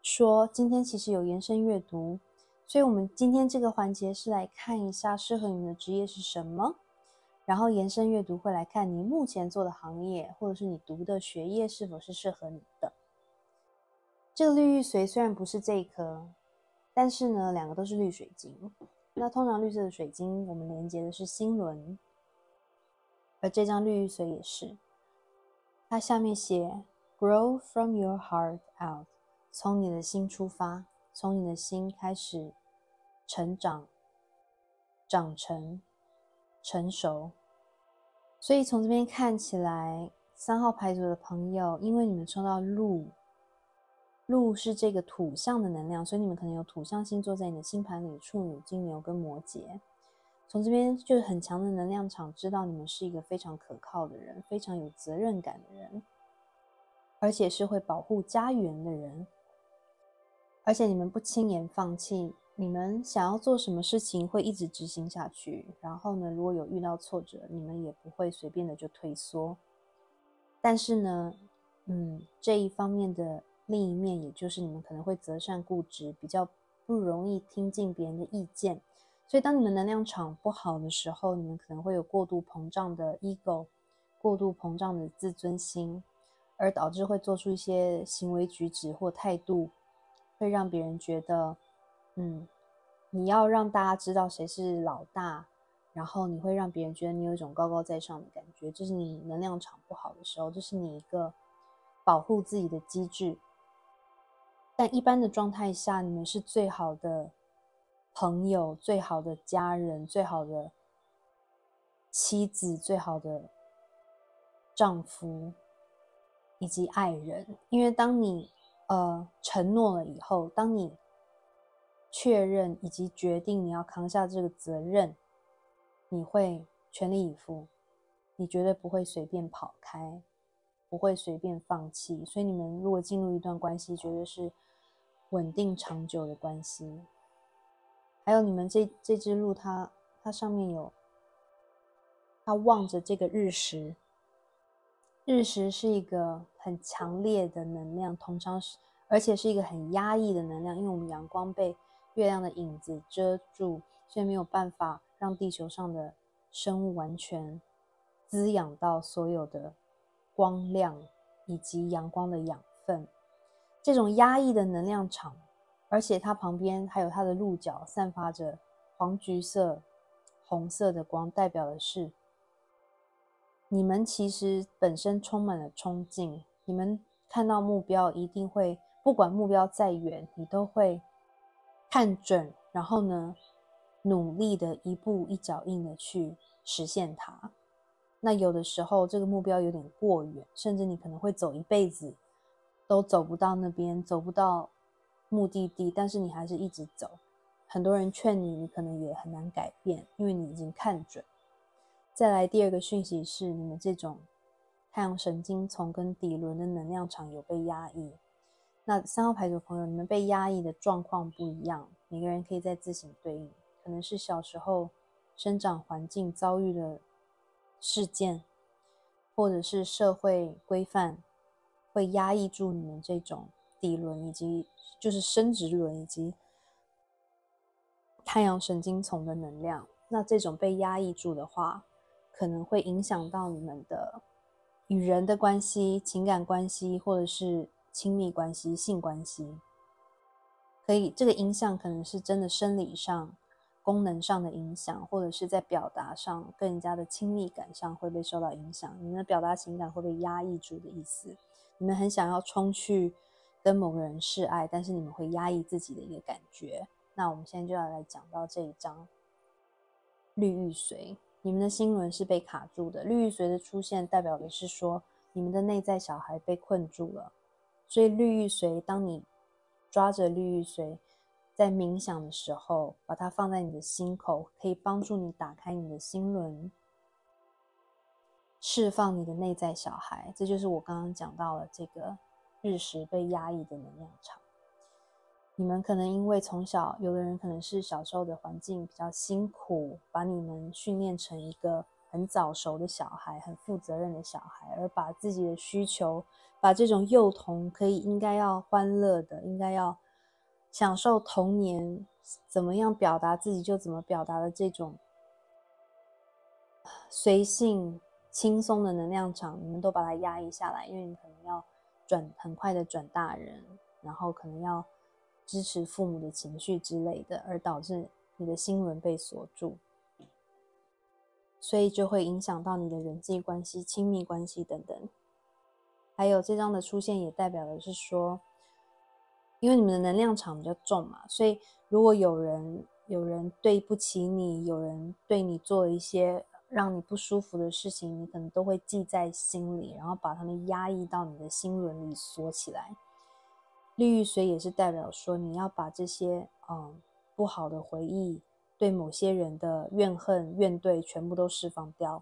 说，今天其实有延伸阅读，所以我们今天这个环节是来看一下适合你的职业是什么。然后延伸阅读会来看你目前做的行业，或者是你读的学业是否是适合你的。这个绿玉髓虽然不是这一颗，但是呢，两个都是绿水晶。那通常绿色的水晶，我们连接的是心轮，而这张绿玉髓也是。它下面写 “Grow from your heart out”，从你的心出发，从你的心开始成长、长成。成熟，所以从这边看起来，三号牌组的朋友，因为你们抽到鹿，鹿是这个土象的能量，所以你们可能有土象星座在你的星盘里，处女、金牛跟摩羯。从这边就是很强的能量场，知道你们是一个非常可靠的人，非常有责任感的人，而且是会保护家园的人，而且你们不轻言放弃。你们想要做什么事情，会一直执行下去。然后呢，如果有遇到挫折，你们也不会随便的就退缩。但是呢，嗯，这一方面的另一面，也就是你们可能会择善固执，比较不容易听进别人的意见。所以，当你们能量场不好的时候，你们可能会有过度膨胀的 ego，过度膨胀的自尊心，而导致会做出一些行为举止或态度，会让别人觉得。嗯，你要让大家知道谁是老大，然后你会让别人觉得你有一种高高在上的感觉，这是你能量场不好的时候，这是你一个保护自己的机制。但一般的状态下，你们是最好的朋友、最好的家人、最好的妻子、最好的丈夫以及爱人，因为当你呃承诺了以后，当你。确认以及决定你要扛下这个责任，你会全力以赴，你绝对不会随便跑开，不会随便放弃。所以你们如果进入一段关系，绝对是稳定长久的关系。还有你们这这只鹿，它它上面有，它望着这个日食，日食是一个很强烈的能量，通常是而且是一个很压抑的能量，因为我们阳光被。月亮的影子遮住，所以没有办法让地球上的生物完全滋养到所有的光亮以及阳光的养分。这种压抑的能量场，而且它旁边还有它的鹿角，散发着黄橘色、红色的光，代表的是你们其实本身充满了冲劲。你们看到目标，一定会不管目标再远，你都会。看准，然后呢，努力的一步一脚印的去实现它。那有的时候这个目标有点过远，甚至你可能会走一辈子都走不到那边，走不到目的地，但是你还是一直走。很多人劝你，你可能也很难改变，因为你已经看准。再来第二个讯息是，你们这种太阳神经丛跟底轮的能量场有被压抑。那三号牌组朋友，你们被压抑的状况不一样，每个人可以再自行对应，可能是小时候生长环境遭遇的事件，或者是社会规范会压抑住你们这种底轮以及就是生殖轮以及太阳神经丛的能量。那这种被压抑住的话，可能会影响到你们的与人的关系、情感关系，或者是亲密关系、性关系。可以，这个影响可能是真的生理上、功能上的影响，或者是在表达上、跟人家的亲密感上会被受到影响。你们的表达情感会被压抑住的意思。你们很想要冲去跟某个人示爱，但是你们会压抑自己的一个感觉。那我们现在就要来讲到这一章绿玉髓。你们的心轮是被卡住的，绿玉髓的出现代表的是说，你们的内在小孩被困住了。所以绿玉髓，当你抓着绿玉髓在冥想的时候，把它放在你的心口，可以帮助你打开你的心轮，释放你的内在小孩。这就是我刚刚讲到了这个日食被压抑的能量场。你们可能因为从小，有的人可能是小时候的环境比较辛苦，把你们训练成一个很早熟的小孩，很负责任的小孩，而把自己的需求，把这种幼童可以应该要欢乐的，应该要享受童年，怎么样表达自己就怎么表达的这种随性轻松的能量场，你们都把它压抑下来，因为你可能要转很快的转大人，然后可能要。支持父母的情绪之类的，而导致你的心轮被锁住，所以就会影响到你的人际关系、亲密关系等等。还有这张的出现也代表的是说，因为你们的能量场比较重嘛，所以如果有人有人对不起你，有人对你做一些让你不舒服的事情，你可能都会记在心里，然后把他们压抑到你的心轮里锁起来。绿玉髓也是代表说，你要把这些嗯不好的回忆，对某些人的怨恨、怨怼，全部都释放掉。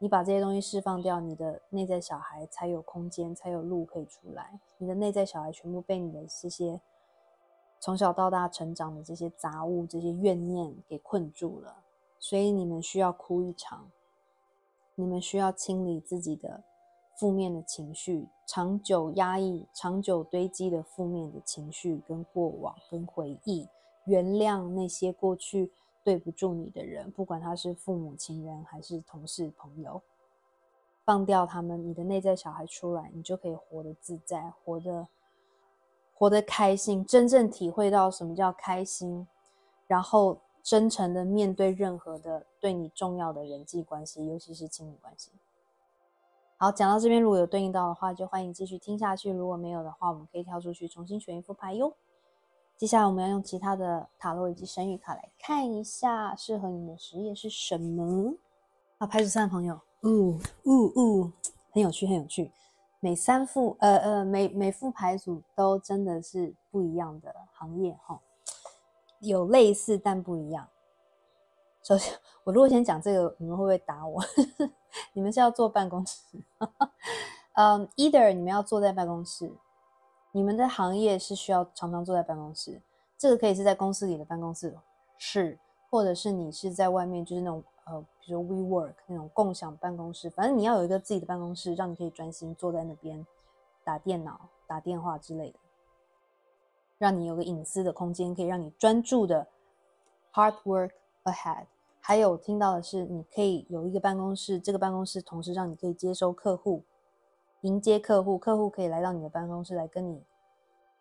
你把这些东西释放掉，你的内在小孩才有空间，才有路可以出来。你的内在小孩全部被你的这些从小到大成长的这些杂物、这些怨念给困住了，所以你们需要哭一场，你们需要清理自己的。负面的情绪，长久压抑、长久堆积的负面的情绪，跟过往、跟回忆，原谅那些过去对不住你的人，不管他是父母亲人还是同事朋友，放掉他们，你的内在小孩出来，你就可以活得自在，活得活得开心，真正体会到什么叫开心，然后真诚的面对任何的对你重要的人际关系，尤其是亲密关系。好，讲到这边，如果有对应到的话，就欢迎继续听下去；如果没有的话，我们可以跳出去重新选一副牌哟。接下来，我们要用其他的塔罗以及神谕卡来看一下适合你的职业是什么。啊，牌组三的朋友，呜呜呜，很有趣，很有趣。每三副，呃呃，每每副牌组都真的是不一样的行业哈，有类似但不一样。首先，我如果先讲这个，你们会不会打我？你们是要坐办公室？嗯，either 你们要坐在办公室，你们的行业是需要常常坐在办公室。这个可以是在公司里的办公室，是，或者是你是在外面，就是那种呃，比如说 WeWork 那种共享办公室。反正你要有一个自己的办公室，让你可以专心坐在那边打电脑、打电话之类的，让你有个隐私的空间，可以让你专注的 hard work。ahead，还有听到的是，你可以有一个办公室，这个办公室同时让你可以接收客户，迎接客户，客户可以来到你的办公室来跟你，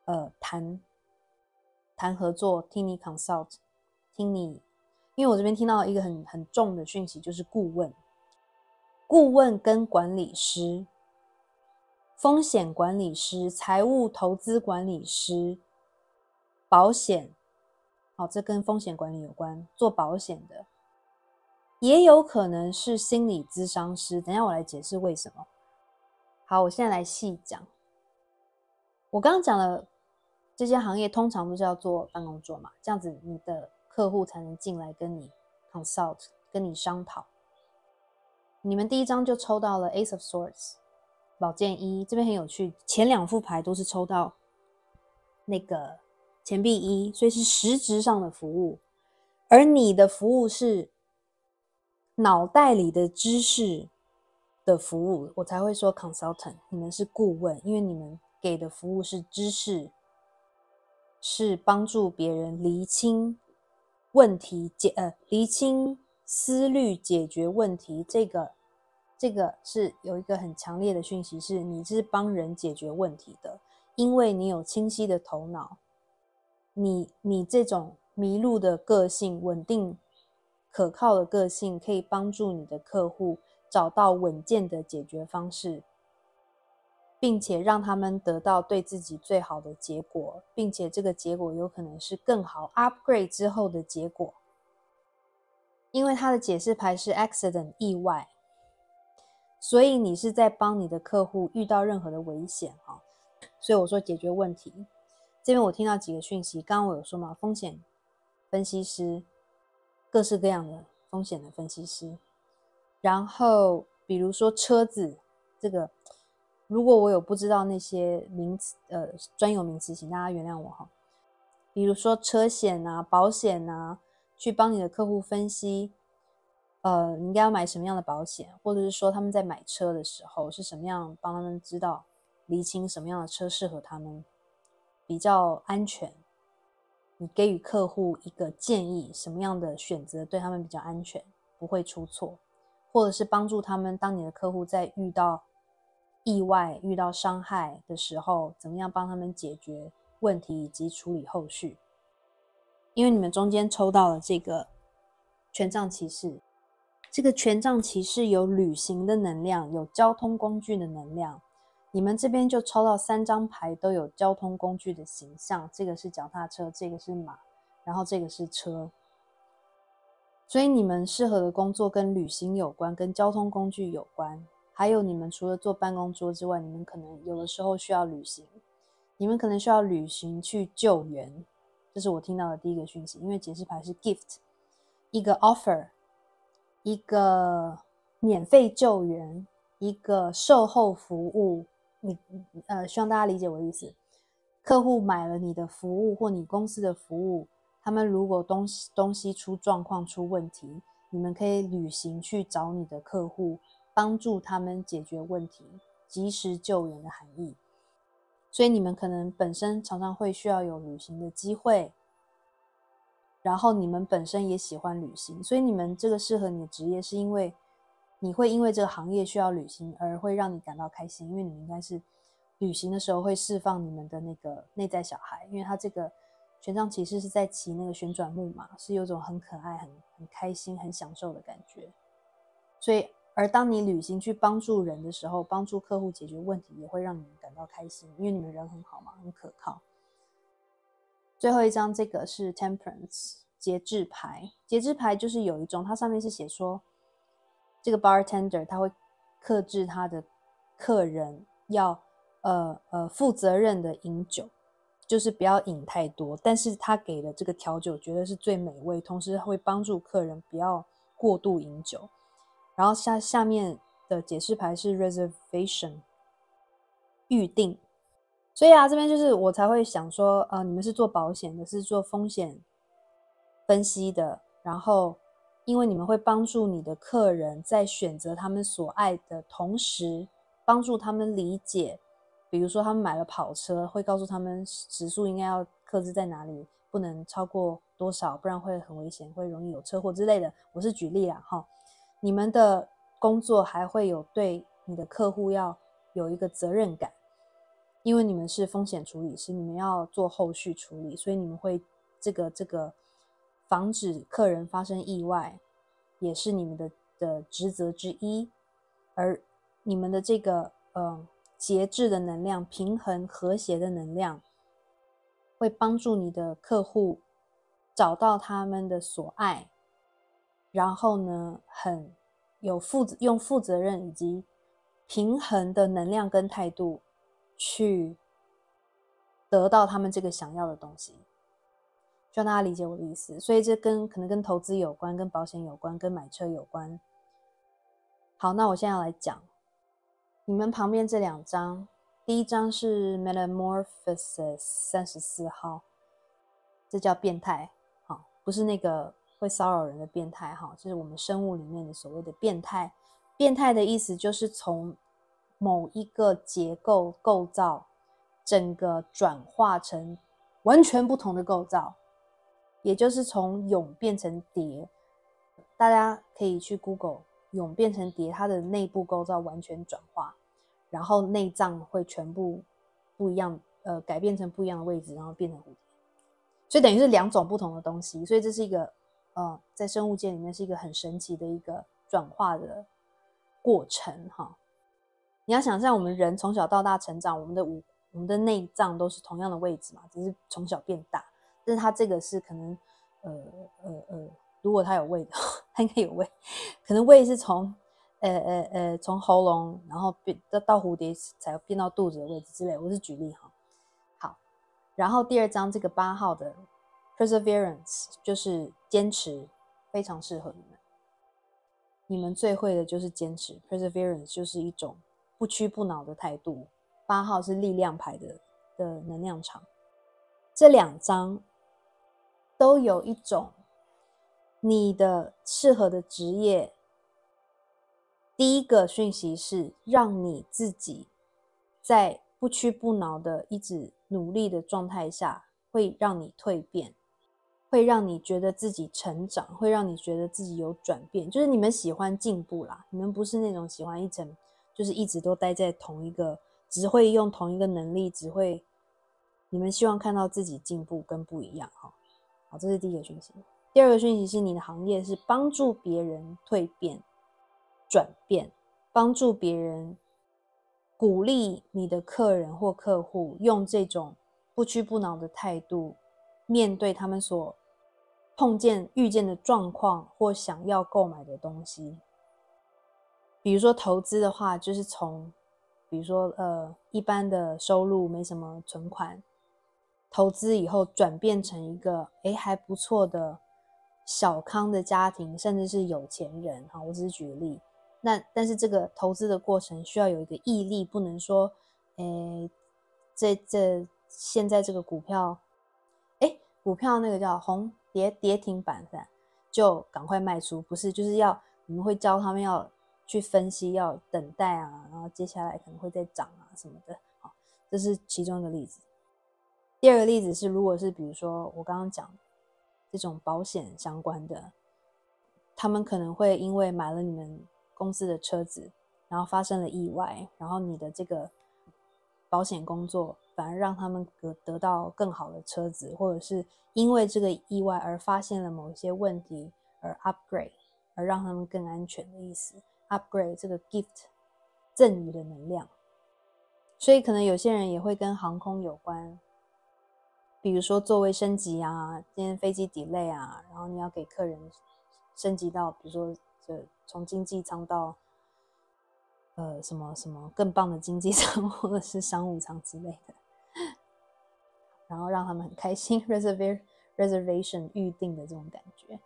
呃，谈谈合作，听你 consult，听你，因为我这边听到一个很很重的讯息，就是顾问，顾问跟管理师，风险管理师，财务投资管理师，保险。好，这跟风险管理有关。做保险的，也有可能是心理咨商师。等下我来解释为什么。好，我现在来细讲。我刚刚讲了这些行业通常都是要做办公桌嘛，这样子你的客户才能进来跟你 consult，跟你商讨。你们第一张就抽到了 Ace of Swords，宝剑一，这边很有趣，前两副牌都是抽到那个钱币一，所以是实质上的服务，而你的服务是脑袋里的知识的服务，我才会说 consultant，你们是顾问，因为你们给的服务是知识。是帮助别人厘清问题解呃厘清思虑解决问题，这个这个是有一个很强烈的讯息，是你是帮人解决问题的，因为你有清晰的头脑，你你这种迷路的个性，稳定可靠的个性，可以帮助你的客户找到稳健的解决方式。并且让他们得到对自己最好的结果，并且这个结果有可能是更好 upgrade 之后的结果。因为它的解释牌是 accident 意外，所以你是在帮你的客户遇到任何的危险啊。所以我说解决问题。这边我听到几个讯息，刚刚我有说嘛，风险分析师，各式各样的风险的分析师。然后比如说车子这个。如果我有不知道那些名词，呃，专有名词，请大家原谅我哈。比如说车险啊、保险啊，去帮你的客户分析，呃，你应该要买什么样的保险，或者是说他们在买车的时候是什么样，帮他们知道厘清什么样的车适合他们，比较安全。你给予客户一个建议，什么样的选择对他们比较安全，不会出错，或者是帮助他们，当你的客户在遇到。意外遇到伤害的时候，怎么样帮他们解决问题以及处理后续？因为你们中间抽到了这个权杖骑士，这个权杖骑士有旅行的能量，有交通工具的能量。你们这边就抽到三张牌，都有交通工具的形象。这个是脚踏车，这个是马，然后这个是车。所以你们适合的工作跟旅行有关，跟交通工具有关。还有，你们除了坐办公桌之外，你们可能有的时候需要旅行，你们可能需要旅行去救援，这是我听到的第一个讯息。因为解释牌是 gift，一个 offer，一个免费救援，一个售后服务。你呃，希望大家理解我的意思。客户买了你的服务或你公司的服务，他们如果东西东西出状况、出问题，你们可以旅行去找你的客户。帮助他们解决问题、及时救援的含义，所以你们可能本身常常会需要有旅行的机会，然后你们本身也喜欢旅行，所以你们这个适合你的职业，是因为你会因为这个行业需要旅行而会让你感到开心，因为你们应该是旅行的时候会释放你们的那个内在小孩，因为他这个权杖骑士是在骑那个旋转木马，是有种很可爱、很很开心、很享受的感觉，所以。而当你旅行去帮助人的时候，帮助客户解决问题，也会让你们感到开心，因为你们人很好嘛，很可靠。最后一张，这个是 Temperance 节制牌。节制牌就是有一种，它上面是写说，这个 bartender 他会克制他的客人，要呃呃负责任的饮酒，就是不要饮太多。但是他给的这个调酒绝对是最美味，同时会帮助客人不要过度饮酒。然后下下面的解释牌是 reservation 预定，所以啊，这边就是我才会想说，呃，你们是做保险的，是做风险分析的，然后因为你们会帮助你的客人在选择他们所爱的同时，帮助他们理解，比如说他们买了跑车，会告诉他们时速应该要克制在哪里，不能超过多少，不然会很危险，会容易有车祸之类的。我是举例啦，哈。你们的工作还会有对你的客户要有一个责任感，因为你们是风险处理师，你们要做后续处理，所以你们会这个这个防止客人发生意外，也是你们的的职责之一。而你们的这个呃节制的能量、平衡和谐的能量，会帮助你的客户找到他们的所爱。然后呢，很有负责用负责任以及平衡的能量跟态度去得到他们这个想要的东西。希望大家理解我的意思。所以这跟可能跟投资有关，跟保险有关，跟买车有关。好，那我现在要来讲你们旁边这两张，第一张是 Metamorphosis 三十四号，这叫变态，好，不是那个会骚扰人的变态，哈，就是我们生物里面的所谓的变态。变态的意思就是从某一个结构构造，整个转化成完全不同的构造，也就是从蛹变成蝶。大家可以去 Google。蛹变成蝶，它的内部构造完全转化，然后内脏会全部不一样，呃，改变成不一样的位置，然后变成蝴蝶。所以等于是两种不同的东西。所以这是一个，呃，在生物界里面是一个很神奇的一个转化的过程，哈。你要想象我们人从小到大成长，我们的五我们的内脏都是同样的位置嘛，只是从小变大。但是它这个是可能，呃呃呃。如果它有胃的，它应该有胃，可能胃是从，呃呃呃，从喉咙，然后变到到蝴蝶才变到肚子的位置之类。我是举例哈。好，然后第二章这个八号的 perseverance 就是坚持，非常适合你们。你们最会的就是坚持，perseverance 就是一种不屈不挠的态度。八号是力量牌的的能量场，这两张都有一种。你的适合的职业，第一个讯息是让你自己在不屈不挠的一直努力的状态下，会让你蜕变，会让你觉得自己成长，会让你觉得自己有转变。就是你们喜欢进步啦，你们不是那种喜欢一层，就是一直都待在同一个，只会用同一个能力，只会你们希望看到自己进步跟不一样哈。好，这是第一个讯息。第二个讯息是，你的行业是帮助别人蜕变、转变，帮助别人，鼓励你的客人或客户用这种不屈不挠的态度面对他们所碰见、遇见的状况或想要购买的东西。比如说投资的话，就是从，比如说呃，一般的收入没什么存款，投资以后转变成一个诶还不错的。小康的家庭，甚至是有钱人，哈，我只是举例。那但是这个投资的过程需要有一个毅力，不能说，诶，这这现在这个股票，诶，股票那个叫红跌跌停板是吧？就赶快卖出，不是，就是要你们会教他们要去分析，要等待啊，然后接下来可能会再涨啊什么的，好，这是其中一个例子。第二个例子是，如果是比如说我刚刚讲。这种保险相关的，他们可能会因为买了你们公司的车子，然后发生了意外，然后你的这个保险工作反而让他们得得到更好的车子，或者是因为这个意外而发现了某些问题而 upgrade，而让他们更安全的意思。upgrade 这个 gift 赠予的能量，所以可能有些人也会跟航空有关。比如说座位升级啊，今天飞机 delay 啊，然后你要给客人升级到，比如说这从经济舱到呃什么什么更棒的经济舱 或者是商务舱之类的，然后让他们很开心 reserve reservation 预定的这种感觉，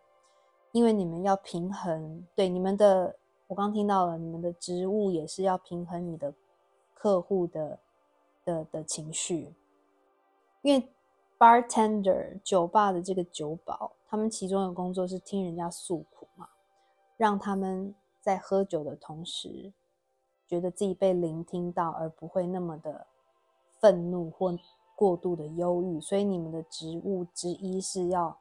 因为你们要平衡，对你们的我刚听到了，你们的职务也是要平衡你的客户的的的情绪，因为。Bartender 酒吧的这个酒保，他们其中的工作是听人家诉苦，让他们在喝酒的同时，觉得自己被聆听到，而不会那么的愤怒或过度的忧郁。所以你们的职务之一是要。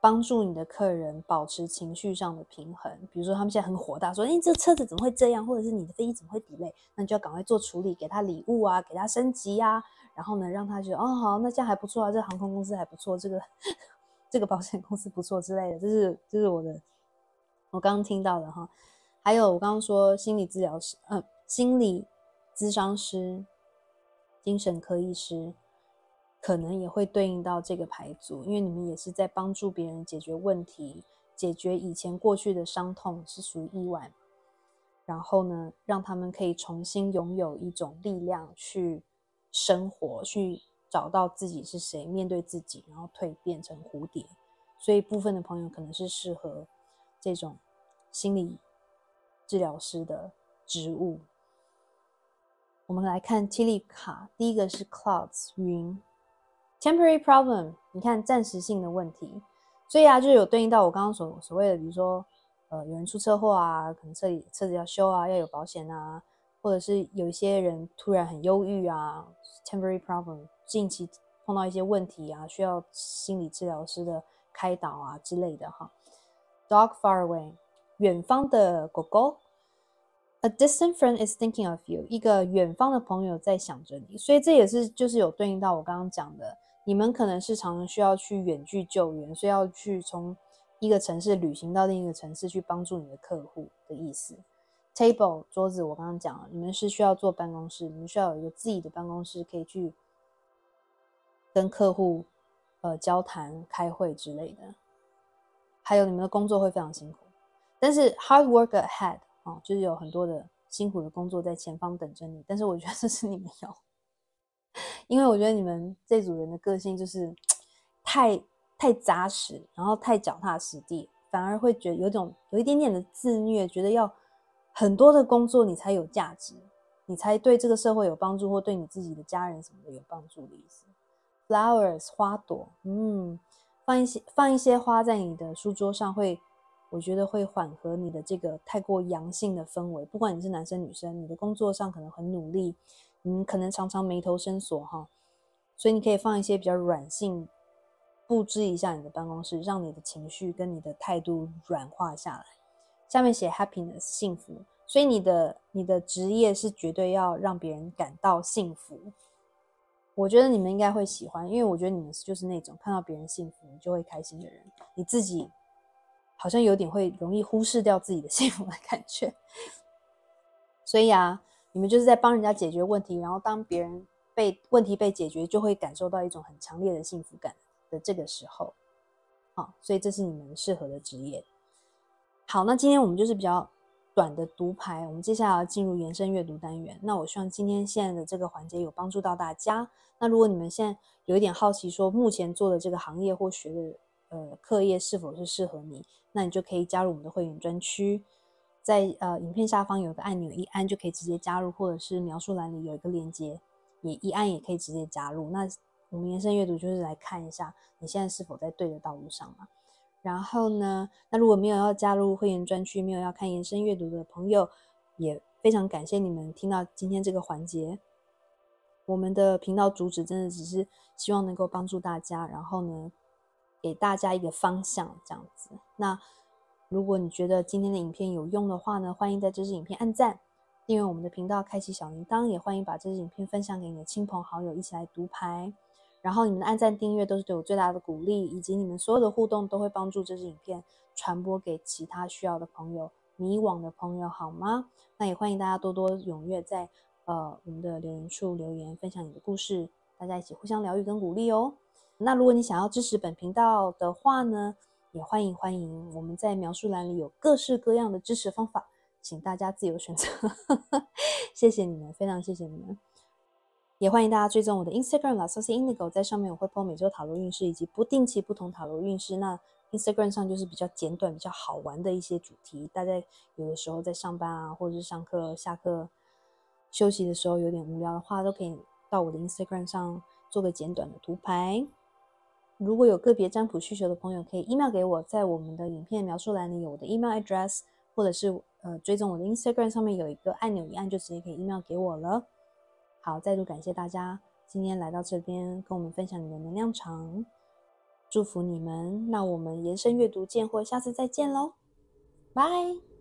帮助你的客人保持情绪上的平衡，比如说他们现在很火大，说：“哎，这车子怎么会这样？或者是你的飞机怎么会 delay？” 那你就要赶快做处理，给他礼物啊，给他升级呀，然后呢，让他觉得哦，好，那这样还不错啊，这航空公司还不错，这个 这个保险公司不错之类的。这是这是我的我刚刚听到的哈。还有我刚刚说心理治疗师，嗯，心理咨商师、精神科医师。可能也会对应到这个牌组，因为你们也是在帮助别人解决问题，解决以前过去的伤痛，是属于意外。然后呢，让他们可以重新拥有一种力量去生活，去找到自己是谁，面对自己，然后蜕变成蝴蝶。所以部分的朋友可能是适合这种心理治疗师的职务。我们来看 T 力卡，第一个是 Clouds 云，Temporary problem，你看暂时性的问题，所以啊，就有对应到我刚刚所所谓的，比如说呃，有人出车祸啊，可能车里车子要修啊，要有保险啊，或者是有一些人突然很忧郁啊，Temporary problem，近期碰到一些问题啊，需要心理治疗师的开导啊之类的哈。Dog far away，远方的狗狗。A distant friend is thinking of you，一个远方的朋友在想着你，所以这也是就是有对应到我刚刚讲的，你们可能是常常需要去远距救援，所以要去从一个城市旅行到另一个城市去帮助你的客户的意思。Table 桌子，我刚刚讲了，你们是需要坐办公室，你们需要有一个自己的办公室可以去跟客户呃交谈、开会之类的，还有你们的工作会非常辛苦，但是 hard work ahead。哦，就是有很多的辛苦的工作在前方等着你，但是我觉得这是你们要，因为我觉得你们这组人的个性就是 太太扎实，然后太脚踏实地，反而会觉得有种有一点点的自虐，觉得要很多的工作你才有价值，你才对这个社会有帮助，或对你自己的家人什么的有帮助的意思。Flowers 花朵，嗯，放一些放一些花在你的书桌上会。我觉得会缓和你的这个太过阳性的氛围。不管你是男生女生，你的工作上可能很努力，你可能常常眉头深锁哈，所以你可以放一些比较软性，布置一下你的办公室，让你的情绪跟你的态度软化下来。下面写 happiness 幸福，所以你的你的职业是绝对要让别人感到幸福。我觉得你们应该会喜欢，因为我觉得你们就是那种看到别人幸福你就会开心的人，你自己。好像有点会容易忽视掉自己的幸福的感觉，所以啊，你们就是在帮人家解决问题，然后当别人被问题被解决，就会感受到一种很强烈的幸福感的这个时候，好，所以这是你们适合的职业。好，那今天我们就是比较短的读牌，我们接下来要进入延伸阅读单元。那我希望今天现在的这个环节有帮助到大家。那如果你们现在有一点好奇，说目前做的这个行业或学的呃课业是否是适合你？那你就可以加入我们的会员专区，在呃影片下方有个按钮，一按就可以直接加入，或者是描述栏里有一个链接，也一按也可以直接加入。那我们延伸阅读就是来看一下你现在是否在对的道路上嘛。然后呢，那如果没有要加入会员专区，没有要看延伸阅读的朋友，也非常感谢你们听到今天这个环节。我们的频道主旨真的只是希望能够帮助大家，然后呢。给大家一个方向，这样子。那如果你觉得今天的影片有用的话呢，欢迎在这支影片按赞，订阅我们的频道，开启小铃铛，也欢迎把这支影片分享给你的亲朋好友，一起来读牌。然后你们的按赞、订阅都是对我最大的鼓励，以及你们所有的互动都会帮助这支影片传播给其他需要的朋友、迷惘的朋友，好吗？那也欢迎大家多多踊跃在呃我们的留言处留言，分享你的故事，大家一起互相疗愈跟鼓励哦。那如果你想要支持本频道的话呢，也欢迎欢迎，我们在描述栏里有各式各样的支持方法，请大家自由选择。谢谢你们，非常谢谢你们。也欢迎大家追踪我的 Instagram 老 Soci Indigo，在上面我会播每周塔罗运势以及不定期不同塔罗运势。那 Instagram 上就是比较简短、比较好玩的一些主题，大家有的时候在上班啊，或者是上课、下课、休息的时候有点无聊的话，都可以到我的 Instagram 上做个简短的图牌。如果有个别占卜需求的朋友，可以 email 给我，在我们的影片描述栏里有我的 email address，或者是呃追踪我的 Instagram 上面有一个按钮，一按就直接可以 email 给我了。好，再度感谢大家今天来到这边跟我们分享你的能量场，祝福你们。那我们延伸阅读见，或下次再见喽，拜。